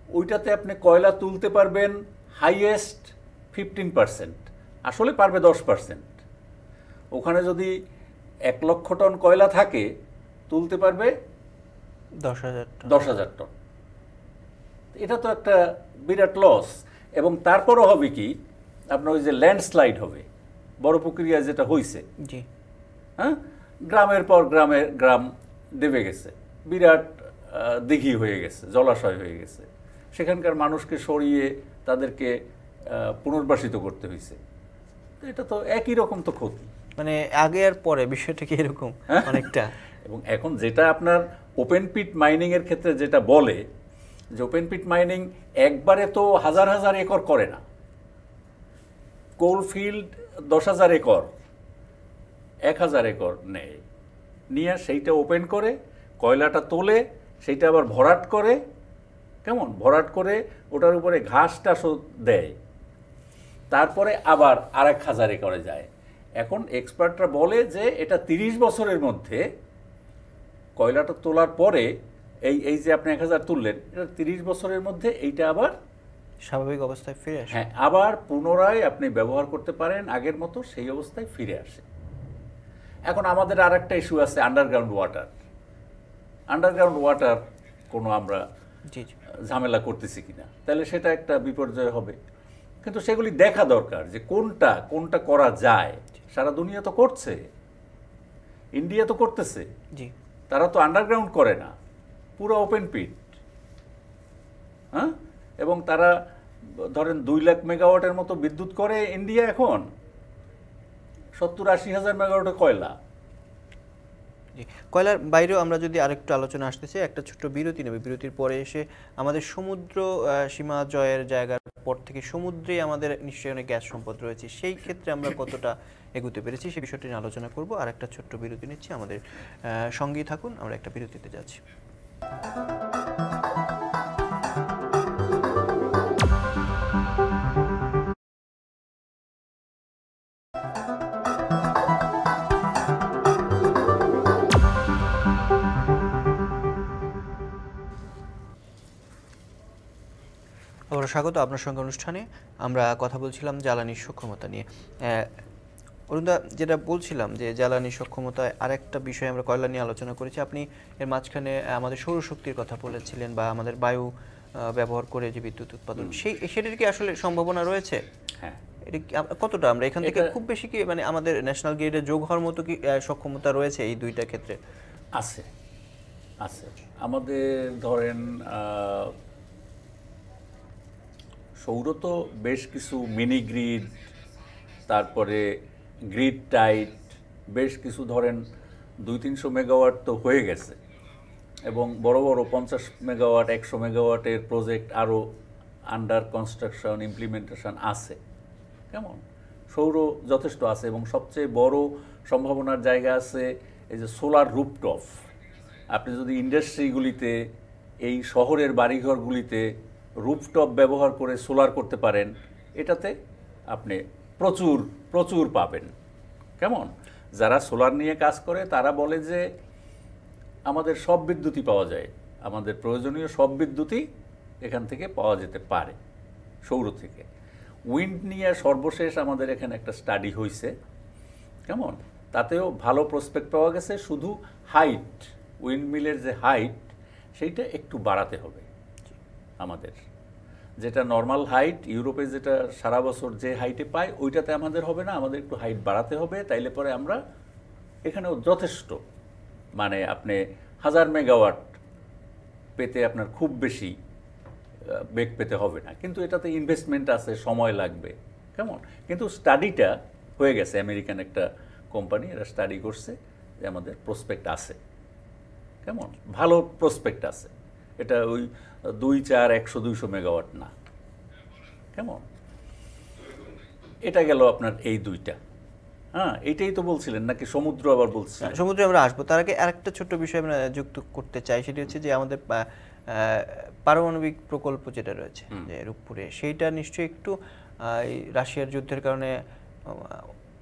ওইটাতে আপনি কয়লা তুলতে পারবেন হাইয়েস্ট ফিফটিন পার্সেন্ট আসলে পারবে দশ পার্সেন্ট ওখানে যদি এক লক্ষ টন কয়লা থাকে তুলতে পারবে দশ হাজার টন। দশ হাজার টন। এটা তো একটা বিরাট লস এবং তারপরও হবে কি আপনার ওই যে ল্যান্ডস্লাইড হবে। বড় প্রক্রিয়া যেটা হয়েছে জি। হ্যাঁ? গ্রামের পর গ্রামের গ্রাম দেবে গেছে। বিরাট দিঘি হয়ে গেছে জলাশয় হয়ে গেছে। সেখানকার মানুষকে সরিয়ে তাদেরকে পুনর্বাসিত করতে হয়েছে এটা তো একই রকম তো ক্ষতি। মানে আগে আর পরে বিষয়টা কি এরকম হ্যাঁ? অনেকটা? এবং এখন যেটা আপনার ওপেন পিট মাইনিং এর ক্ষেত্রে যেটা বলে যে ওপেন পিট মাইনিং একবারে তো হাজার হাজার একর করে না। কোলফিল্ড দশ হাজার একর এক হাজার একর নেয় নিয়ে সেইটা ওপেন করে কয়লাটা তোলে সেইটা আবার ভরাট করে কেমন? ভরাট করে ওটার উপরে ঘাস টাসও দেয়। তারপরে আবার আরেক হাজার একরে যায়। এখন এক্সপার্টরা বলে যে এটা তিরিশ বছরের মধ্যে কয়লাটা তোলার পরে এই এই যে আপনি এক হাজার তুললেন এটা তিরিশ বছরের মধ্যে এইটা আবার স্বাভাবিক অবস্থায় ফিরে আসে। হ্যাঁ আবার পুনরায় আপনি ব্যবহার করতে পারেন আগের মতো সেই অবস্থায় ফিরে আসে। এখন আমাদের আর একটা ইস্যু আছে আন্ডারগ্রাউন্ড ওয়াটার আন্ডারগ্রাউন্ড ওয়াটার কোনো আমরা ঝামেলা করতেছি কিনা? তাহলে সেটা একটা বিপর্যয় হবে। কিন্তু সেগুলি দেখা দরকার যে কোনটা কোনটা করা যায়। সারা দুনিয়া তো করছে। ইন্ডিয়া তো করতেছে। জি। তারা তো আন্ডারগ্রাউন্ড করে না। পুরো ওপেন পিট হ্যাঁ? এবং তারা ধরেন দুই লাখ মেগাওয়াটের মতো বিদ্যুৎ করে ইন্ডিয়া এখন। সত্তর আশি হাজার মেগাওয়াটের কয়লা? কয়লার বাইরেও আমরা যদি আরেকটু আলোচনা আসতে চাই, একটা ছোট্ট বিরতি নেবে। বিরতির পরে এসে আমাদের সমুদ্র সীমা জয়ের জায়গার পর থেকে সমুদ্রে আমাদের নিশ্চয়ই অনেক গ্যাস সম্পদ রয়েছে। সেই ক্ষেত্রে আমরা কতটা এগুতে পেরেছি সেই বিষয়টি নিয়ে আলোচনা করব। আর একটা ছোট্ট বিরতি নিচ্ছি। আমাদের সঙ্গেই থাকুন। আমরা একটা বিরতিতে যাচ্ছি। আবার স্বাগত আপনার সঙ্গে অনুষ্ঠানে। আমরা কথা বলছিলাম জ্বালানির সক্ষমতা নিয়ে। অরুণদা যেটা বলছিলাম যে জ্বালানি সক্ষমতায় আরেকটা বিষয় আমরা কয়লা নিয়ে আলোচনা করেছি আপনি এর মাঝখানে আমাদের সৌরশক্তির কথা বলেছিলেন বা আমাদের বায়ু ব্যবহার করে যে বিদ্যুৎ উৎপাদন সেই সেটির কি আসলে সম্ভাবনা রয়েছে? হ্যাঁ। এটা কতটা আমরা এখান থেকে খুব বেশি কি মানে আমাদের ন্যাশনাল গ্রিডে যোগ হওয়ার মতো কি সক্ষমতা রয়েছে এই দুইটা ক্ষেত্রে? আছে। আছে। আমাদের ধরেন আহ, সৌর তো বেশ কিছু মিনি গ্রিড তারপরে গ্রিড টাইট বেশ কিছু ধরেন দুই তিনশো মেগাওয়াট তো হয়ে গেছে। এবং বড় বড় পঞ্চাশ মেগাওয়াট একশো মেগাওয়াটের প্রজেক্ট আরও আন্ডার কনস্ট্রাকশন ইমপ্লিমেন্টেশন আছে। কেমন? সৌর যথেষ্ট আছে এবং সবচেয়ে বড় সম্ভাবনার জায়গা আছে এই যে সোলার রুপটপ আপনি যদি ইন্ডাস্ট্রিগুলিতে এই শহরের বাড়িঘরগুলিতে রুপটপ ব্যবহার করে সোলার করতে পারেন, এটাতে আপনি প্রচুর প্রচুর পাবেন। কেমন? যারা সোলার নিয়ে কাজ করে, তারা বলে যে আমাদের সব বিদ্যুৎই পাওয়া যায়। আমাদের প্রয়োজনীয় সব বিদ্যুৎই এখান থেকে পাওয়া যেতে পারে, সৌর থেকে। উইন্ড নিয়ে সর্বশেষ আমাদের এখানে একটা স্টাডি হয়েছে কেমন? তাতেও ভালো প্রসপেক্ট পাওয়া গেছে, শুধু হাইট উইন্ড মিলের যে হাইট, সেইটা একটু বাড়াতে হবে আমাদের। যেটা নর্মাল হাইট ইউরোপে যেটা সারা বছর যে হাইটে পায়, ওইটাতে আমাদের হবে না, আমাদের একটু হাইট বাড়াতে হবে, তাইলে পরে আমরা এখানেও যথেষ্ট। মানে আপনি হাজার মেগাওয়াট পেতে আপনার খুব বেশি বেগ পেতে হবে না। কিন্তু এটাতে ইনভেস্টমেন্ট আছে, সময় লাগবে, কেমন? কিন্তু স্টাডিটা হয়ে গেছে আমেরিকান একটা কোম্পানি এরা স্টাডি করছে যে আমাদের প্রসপেক্ট আছে, কেমন? ভালো প্রসপেক্ট আছে। এটা ওই দুই চার একশো দুইশো মেগাওয়াট না। কেমন? এটা গেল আপনার এই দুইটা। হ্যাঁ এটাই তো বলছিলেন নাকি সমুদ্র আবার বলছিলেন হ্যাঁ, সমুদ্রে আমরা আসব। তার আগে আরেকটা ছোট্ট বিষয় আমরা যুক্ত করতে চাই সেটি হচ্ছে যে আমাদের পারমাণবিক প্রকল্প যেটা রয়েছে যে রূপপুরে সেইটা নিশ্চয়ই একটু রাশিয়ার যুদ্ধের কারণে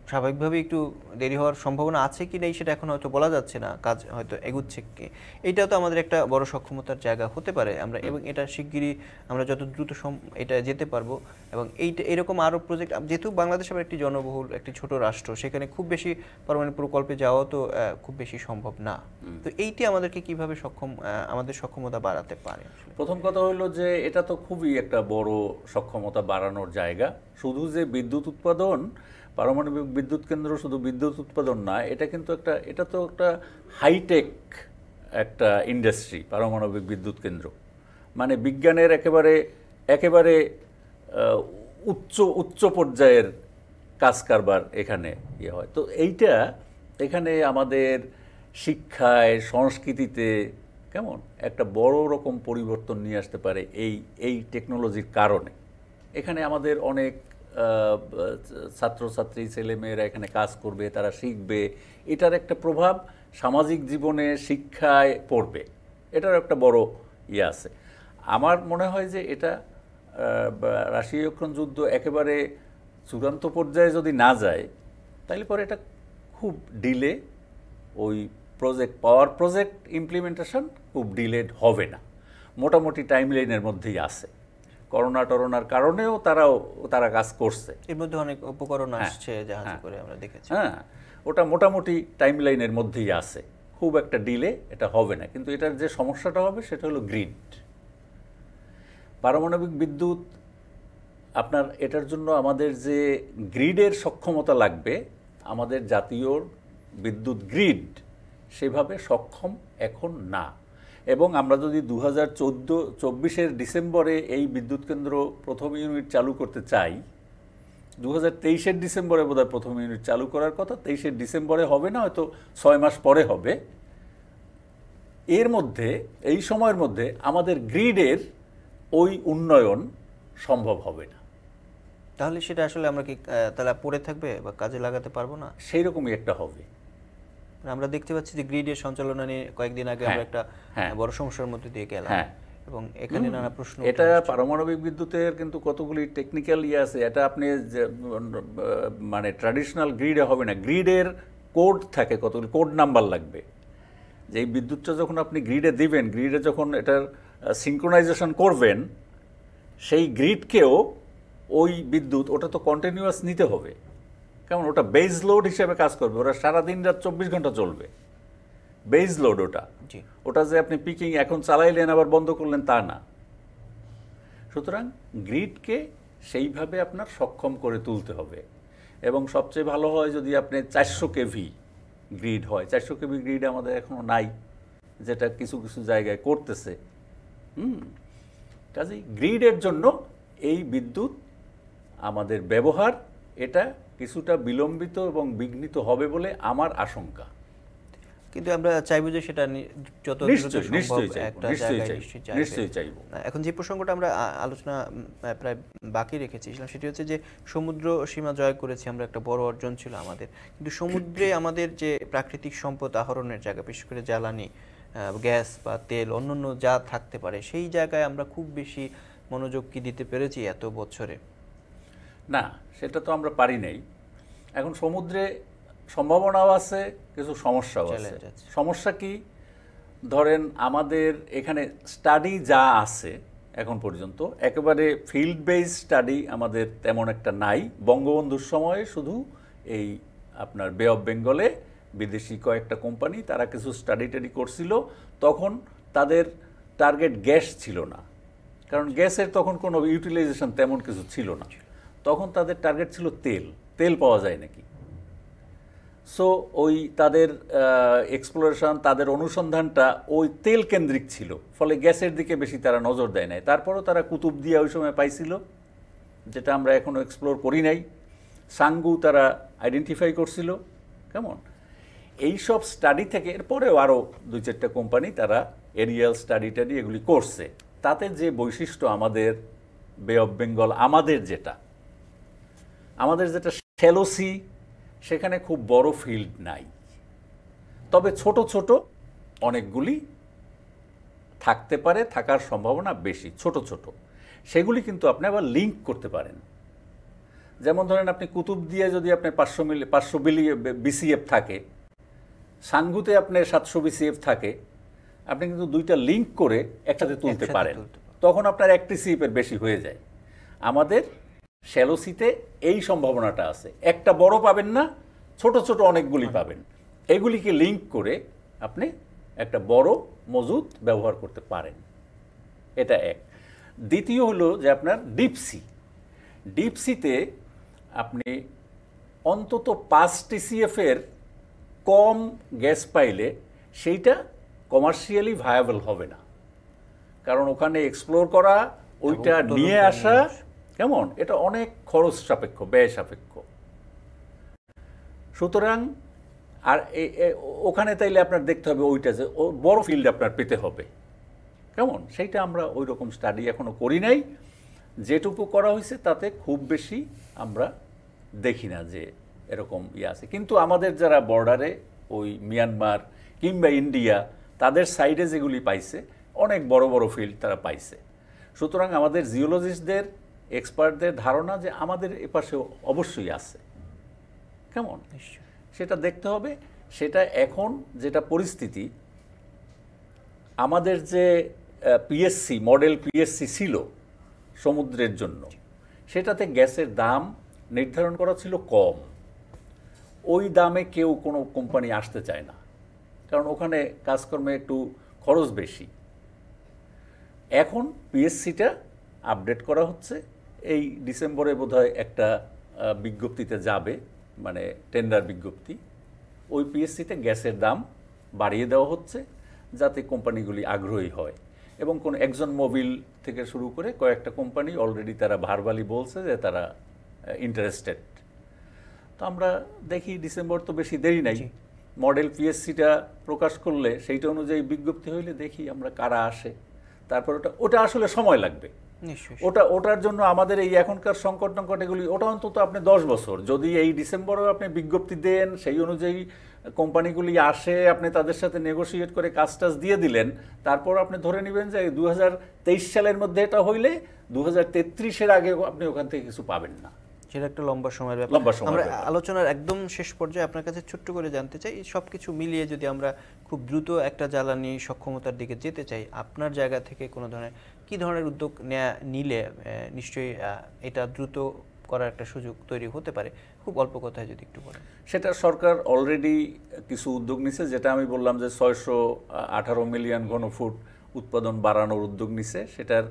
আহ, স্বাভাবিকভাবেই একটু দেরি হওয়ার সম্ভাবনা আছে কি নেই সেটা এখন হয়তো বলা যাচ্ছে না কাজ হয়তো এগুচ্ছে কি। এইটাও তো আমাদের একটা বড় সক্ষমতার জায়গা হতে পারে। আমরা এবং এটা শিগগিরই আমরা যত দ্রুত এটা যেতে পারব এবং এইটা এরকম আরও প্রজেক্ট যেহেতু বাংলাদেশ আবার একটি জনবহুল একটি ছোট রাষ্ট্র সেখানে খুব বেশি পারমাণবিক প্রকল্পে যাওয়া তো খুব বেশি সম্ভব না। তো এইটি আমাদেরকে কীভাবে সক্ষম আমাদের সক্ষমতা বাড়াতে পারে প্রথম কথা হলো যে এটা তো খুবই একটা বড় সক্ষমতা বাড়ানোর জায়গা। শুধু যে বিদ্যুৎ উৎপাদন পারমাণবিক বিদ্যুৎ কেন্দ্র শুধু বিদ্যুৎ উৎপাদন না, এটা কিন্তু একটা, এটা তো একটা হাইটেক একটা ইন্ডাস্ট্রি পারমাণবিক বিদ্যুৎ কেন্দ্র। মানে বিজ্ঞানের একেবারে একেবারে উচ্চ উচ্চ পর্যায়ের কাজ কারবার এখানে ইয়ে হয়। তো এইটা এখানে আমাদের শিক্ষায়, সংস্কৃতিতে কেমন? একটা বড় রকম পরিবর্তন নিয়ে আসতে পারে এই এই টেকনোলজির কারণে। এখানে আমাদের অনেক ছাত্রছাত্রী, ছেলেমেয়েরা এখানে কাজ করবে, তারা শিখবে। এটার একটা প্রভাব সামাজিক জীবনে শিক্ষায় পড়বে। এটার একটা বড় ইয়ে আছে। আমার মনে হয় যে এটা রাশিয়া ইউক্রেন যুদ্ধ একেবারে চূড়ান্ত পর্যায়ে যদি না যায় তাহলে পরে এটা খুব ডিলে, ওই প্রজেক্ট, পাওয়ার প্রজেক্ট ইমপ্লিমেন্টেশন খুব ডিলেড হবে না। মোটামুটি টাইম লাইনের মধ্যেই আছে। করোনা টরোনার কারণেও তারাও তারা কাজ করছে। এর মধ্যে অনেক উপকরণ হ্যাঁ, আসছে জাহাজে হ্যাঁ। করে আমরা দেখেছি। হ্যাঁ ওটা মোটামুটি টাইম লাইনের মধ্যেই আছে। খুব একটা ডিলে এটা হবে না। কিন্তু এটার যে সমস্যাটা হবে সেটা হলো গ্রিড পারমাণবিক বিদ্যুৎ আপনার এটার জন্য আমাদের যে গ্রিডের সক্ষমতা লাগবে আমাদের জাতীয় বিদ্যুৎ গ্রিড সেভাবে সক্ষম এখন না। এবং আমরা যদি দু হাজার চোদ্দ চব্বিশের ডিসেম্বরে এই বিদ্যুৎ কেন্দ্র প্রথম ইউনিট চালু করতে চাই দু হাজার তেইশের ডিসেম্বরে বোধহয় প্রথম ইউনিট চালু করার কথা তেইশের ডিসেম্বরে হবে না হয়তো ছয় মাস পরে হবে। এর মধ্যে এই সময়ের মধ্যে আমাদের গ্রিডের ওই উন্নয়ন সম্ভব হবে না। তাহলে সেটা আসলে আমরা কি তাহলে পড়ে থাকবে বা কাজে লাগাতে পারব না? সেই রকমই একটা হবে। আমরা দেখতে পাচ্ছি যে গ্রিডের সঞ্চালনা নিয়ে কয়েকদিন আগে আমরা হ্যাঁ, একটা হ্যাঁ। বড় সমস্যার মধ্যে দিয়ে গেলাম। হ্যাঁ। এবং এখানে নানা প্রশ্ন এটা পারমাণবিক বিদ্যুতের কিন্তু কতগুলি টেকনিক্যাল ইয়ে আছে এটা আপনি মানে ট্র্যাডিশনাল গ্রিডে হবে না গ্রিডের কোড থাকে কতগুলি কোড নাম্বার লাগবে। যে এই বিদ্যুৎটা যখন আপনি গ্রিডে দিবেন গ্রিডে যখন এটার সিঙ্ক্রোনাইজেশন করবেন সেই গ্রিডকেও ওই বিদ্যুৎ ওটা তো কন্টিনিউয়াস নিতে হবে। কেমন? ওটা বেজ লোড হিসেবে কাজ করবে। ওরা সারাদিন রাত চব্বিশ ঘণ্টা চলবে। বেজ লোড ওটা। ওটা যে আপনি পিকিং এখন চালাইলেন আবার বন্ধ করলেন তা না। সুতরাং গ্রিডকে সেইভাবে আপনার সক্ষম করে তুলতে হবে। এবং সবচেয়ে ভালো হয় যদি আপনি চারশো কেভি গ্রিড হয়। চারশো কেভি গ্রিড আমাদের এখনও নাই যেটা কিছু কিছু জায়গায় করতেছে। হুম। কাজেই গ্রিডের জন্য এই বিদ্যুৎ আমাদের ব্যবহার এটা কিছুটা বিলম্বিত এবং বিঘ্নিত হবে বলে আমার আশঙ্কা। কিন্তু আমরা চাইব যে সেটা যত। এখন যে প্রসঙ্গটা আমরা আলোচনা প্রায় বাকি রেখেছিলাম সেটি হচ্ছে যে সমুদ্র সীমা জয় করেছি আমরা একটা বড় অর্জন ছিল আমাদের। কিন্তু সমুদ্রে আমাদের যে প্রাকৃতিক সম্পদ আহরণের জায়গা বিশেষ করে জ্বালানি গ্যাস বা তেল অন্যান্য যা থাকতে পারে সেই জায়গায় আমরা খুব বেশি মনোযোগ কি দিতে পেরেছি এত বছরে? না সেটা তো আমরা পারি নাই। এখন সমুদ্রে সম্ভাবনাও আছে কিছু সমস্যাও আছে। সমস্যা কি? ধরেন আমাদের এখানে স্টাডি যা আছে এখন পর্যন্ত একেবারে ফিল্ড বেস স্টাডি আমাদের তেমন একটা নাই। বঙ্গবন্ধুর সময়ে শুধু এই আপনার বে অফ বেঙ্গলে বিদেশি কয়েকটা কোম্পানি তারা কিছু স্টাডি টাডি করছিল তখন তাদের টার্গেট গ্যাস ছিল না। কারণ গ্যাসের তখন কোনো ইউটিলাইজেশন তেমন কিছু ছিল না। তখন তাদের টার্গেট ছিল তেল। তেল পাওয়া যায় নাকি? সো ওই তাদের এক্সপ্লোরেশন তাদের অনুসন্ধানটা ওই তেল কেন্দ্রিক ছিল। ফলে গ্যাসের দিকে বেশি তারা নজর দেয় নাই। তারপরও তারা কুতুব দিয়া ওই সময় পাইছিল, যেটা আমরা এখনও এক্সপ্লোর করি নাই। সাঙ্গু তারা আইডেন্টিফাই করছিল। কেমন? এইসব স্টাডি থেকে, এরপরেও আরও দুই চারটা কোম্পানি তারা এরিয়াল স্টাডি টাডি এগুলি করছে। তাতে যে বৈশিষ্ট্য আমাদের বে অফ বেঙ্গল আমাদের যেটা আমাদের যেটা শ্যালোসি সেখানে খুব বড় ফিল্ড নাই। তবে ছোট ছোট অনেকগুলি থাকতে পারে থাকার সম্ভাবনা বেশি ছোট ছোট। সেগুলি কিন্তু আপনি আবার লিঙ্ক করতে পারেন। যেমন ধরেন আপনি কুতুব দিয়ে যদি আপনি পাঁচশো মিলি পাঁচশো বিলি বিসিএফ থাকে সাঙ্গুতে আপনার সাতশো বিসিএফ থাকে আপনি কিন্তু দুইটা লিঙ্ক করে একসাথে তুলতে পারেন। তখন আপনার একটি সিএফের বেশি হয়ে যায়। আমাদের শ্যালোসিতে এই সম্ভাবনাটা আছে। একটা বড় পাবেন না ছোট ছোট অনেকগুলি পাবেন। এগুলিকে লিঙ্ক করে আপনি একটা বড় মজুদ ব্যবহার করতে পারেন। এটা এক। দ্বিতীয় হলো যে আপনার ডিপসি ডিপসিতে আপনি অন্তত পাঁচ টিসিএফ এর কম গ্যাস পাইলে সেইটা কমার্শিয়ালি ভায়াবল হবে না। কারণ ওখানে এক্সপ্লোর করা ওইটা নিয়ে আসা। কেমন? এটা অনেক খরচ সাপেক্ষ, ব্যয় সাপেক্ষ। সুতরাং, আর ওখানে তাইলে আপনার দেখতে হবে ওইটা যে বড় ফিল্ড আপনার পেতে হবে। কেমন? সেইটা আমরা ওই রকম স্টাডি এখনও করি নাই। যেটুকু করা হয়েছে তাতে খুব বেশি আমরা দেখি না যে এরকম ইয়ে আছে। কিন্তু আমাদের যারা বর্ডারে ওই মিয়ানমার কিংবা ইন্ডিয়া তাদের সাইডে যেগুলি পাইছে, অনেক বড় বড় ফিল্ড তারা পাইছে। সুতরাং আমাদের জিওলজিস্টদের এক্সপার্টদের ধারণা যে আমাদের এপাশেও অবশ্যই আছে। কেমন? সেটা দেখতে হবে। সেটা এখন যেটা পরিস্থিতি আমাদের যে পিএসসি মডেল পিএসসি ছিল সমুদ্রের জন্য সেটাতে গ্যাসের দাম নির্ধারণ করা ছিল কম। ওই দামে কেউ কোনো কোম্পানি আসতে চায় না। কারণ ওখানে কাজকর্মে একটু খরচ বেশি। এখন পিএসসিটা আপডেট করা হচ্ছে। এই ডিসেম্বরে বোধহয় একটা বিজ্ঞপ্তিতে যাবে মানে টেন্ডার বিজ্ঞপ্তি। ওই পিএসসিতে গ্যাসের দাম বাড়িয়ে দেওয়া হচ্ছে যাতে কোম্পানিগুলি আগ্রহী হয়। এবং কোন একজন মোবিল থেকে শুরু করে কয়েকটা কোম্পানি অলরেডি তারা ভারবালি বলছে যে তারা ইন্টারেস্টেড তো আমরা দেখি ডিসেম্বর তো বেশি দেরি নাই। মডেল পিএসসিটা প্রকাশ করলে সেইটা অনুযায়ী বিজ্ঞপ্তি হইলে দেখি আমরা কারা আসে। তারপর ওটা ওটা আসলে সময় লাগবে। ওটা ওটার জন্য আমাদের এই এখনকার সংকট টঙ্কট এগুলি ওটা অন্তত আপনি দশ বছর। যদি এই ডিসেম্বরেও আপনি বিজ্ঞপ্তি দেন সেই অনুযায়ী কোম্পানিগুলি আসে আপনি তাদের সাথে নেগোসিয়েট করে কাজ টাজ দিয়ে দিলেন তারপর আপনি ধরে নেবেন যে দু সালের মধ্যে এটা হইলে দু হাজার তেত্রিশের আগে আপনি ওখান থেকে কিছু পাবেন না। সেটা একটা লম্বা সময়ের ব্যাপার। লম্বা সময়ের আমরা আলোচনার একদম শেষ পর্যায়ে আপনার কাছে ছোট্ট করে জানতে চাই সব কিছু মিলিয়ে যদি আমরা খুব দ্রুত একটা জ্বালানি সক্ষমতার দিকে যেতে চাই আপনার জায়গা থেকে কোনো ধরনের কি ধরনের উদ্যোগ নিলে নিশ্চয়ই এটা দ্রুত করার একটা সুযোগ তৈরি হতে পারে? খুব অল্প কথায় যদি একটু বলেন। সেটা সরকার অলরেডি কিছু উদ্যোগ নিছে, যেটা আমি বললাম যে ছয়শো আঠারো মিলিয়ন ঘনফুট উৎপাদন বাড়ানোর উদ্যোগ নিছে। সেটার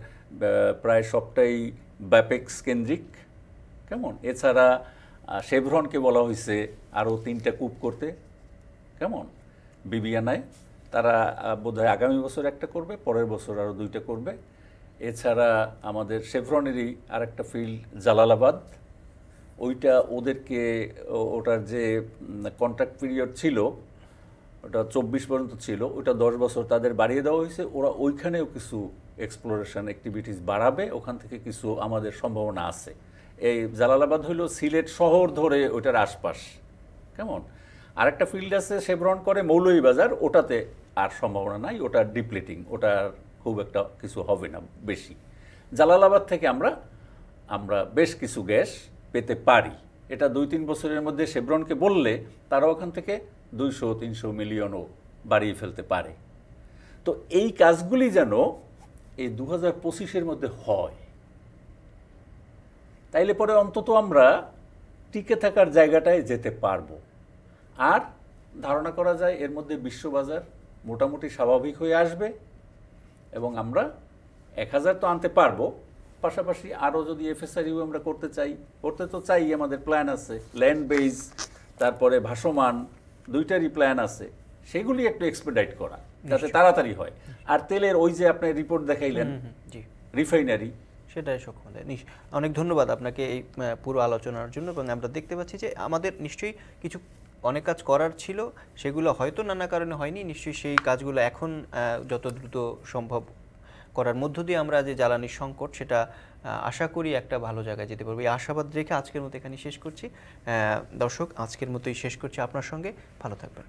প্রায় সবটাই ব্যাপেক্স কেন্দ্রিক, কেমন? এছাড়া শেভরনকে বলা হয়েছে আরও তিনটা কূপ করতে, কেমন? বিবিয়ানায় তারা বোধহয় আগামী বছর একটা করবে, পরের বছর আরও দুইটা করবে। এছাড়া আমাদের শেভরনেরই আরেকটা ফিল্ড জালালাবাদ। ওইটা ওদেরকে ওটার যে কন্ট্রাক্ট পিরিয়ড ছিল, ওটা চব্বিশ পর্যন্ত ছিল ওটা দশ বছর তাদের বাড়িয়ে দেওয়া হয়েছে। ওরা ওইখানেও কিছু এক্সপ্লোরেশন অ্যাক্টিভিটিস বাড়াবে, ওখান থেকে কিছু আমাদের সম্ভাবনা আছে। এই জালালাবাদ হইল সিলেট শহর ধরে ওইটার আশপাশ। কেমন? আরেকটা ফিল্ড আছে সেভরন করে মৌলভীবাজার, ওটাতে আর সম্ভাবনা নাই, ওটা ডিপ্লিটিং ওটার খুব একটা কিছু হবে না বেশি। জালালাবাদ থেকে আমরা আমরা বেশ কিছু গ্যাস পেতে পারি। এটা দুই তিন বছরের মধ্যে শেভরনকে বললে তারা ওখান থেকে দুইশো, তিনশো মিলিয়নও বাড়িয়ে ফেলতে পারে। তো এই কাজগুলি যেন এই দু হাজার পঁচিশের মধ্যে হয়। তাইলে পরে অন্তত আমরা টিকে থাকার জায়গাটায় যেতে পারব। আর ধারণা করা যায় এর মধ্যে বিশ্ববাজার মোটামুটি স্বাভাবিক হয়ে আসবে। এবং আমরা এক হাজার তো আনতে পারব। পাশাপাশি আরও যদি এফএসআরইউ আমরা করতে চাই করতে তো চাই আমাদের প্ল্যান আছে। ল্যান্ড বেজ তারপরে ভাসমান দুইটারই প্ল্যান আছে। সেগুলি একটু এক্সপেডাইট করা যাতে তাড়াতাড়ি হয়। আর তেলের ওই যে আপনি রিপোর্ট দেখাইলেন রিফাইনারি সেটাই সক্ষমতা নিশ- অনেক ধন্যবাদ আপনাকে এই পুরো আলোচনার জন্য। এবং আমরা দেখতে পাচ্ছি যে আমাদের নিশ্চয়ই কিছু অনেক কাজ করার ছিল, সেগুলো হয়তো নানা কারণে হয়নি, নিশ্চয়ই সেই কাজগুলো এখন যত দ্রুত সম্ভব করার মধ্য দিয়ে আমরা যে জ্বালানির সংকট, সেটা আশা করি একটা ভালো জায়গায় যেতে পারব। এই আশাবাদ রেখে আজকের মতো এখানে শেষ করছি। দর্শক, আজকের মতোই শেষ করছি আপনার সঙ্গে। ভালো থাকবেন।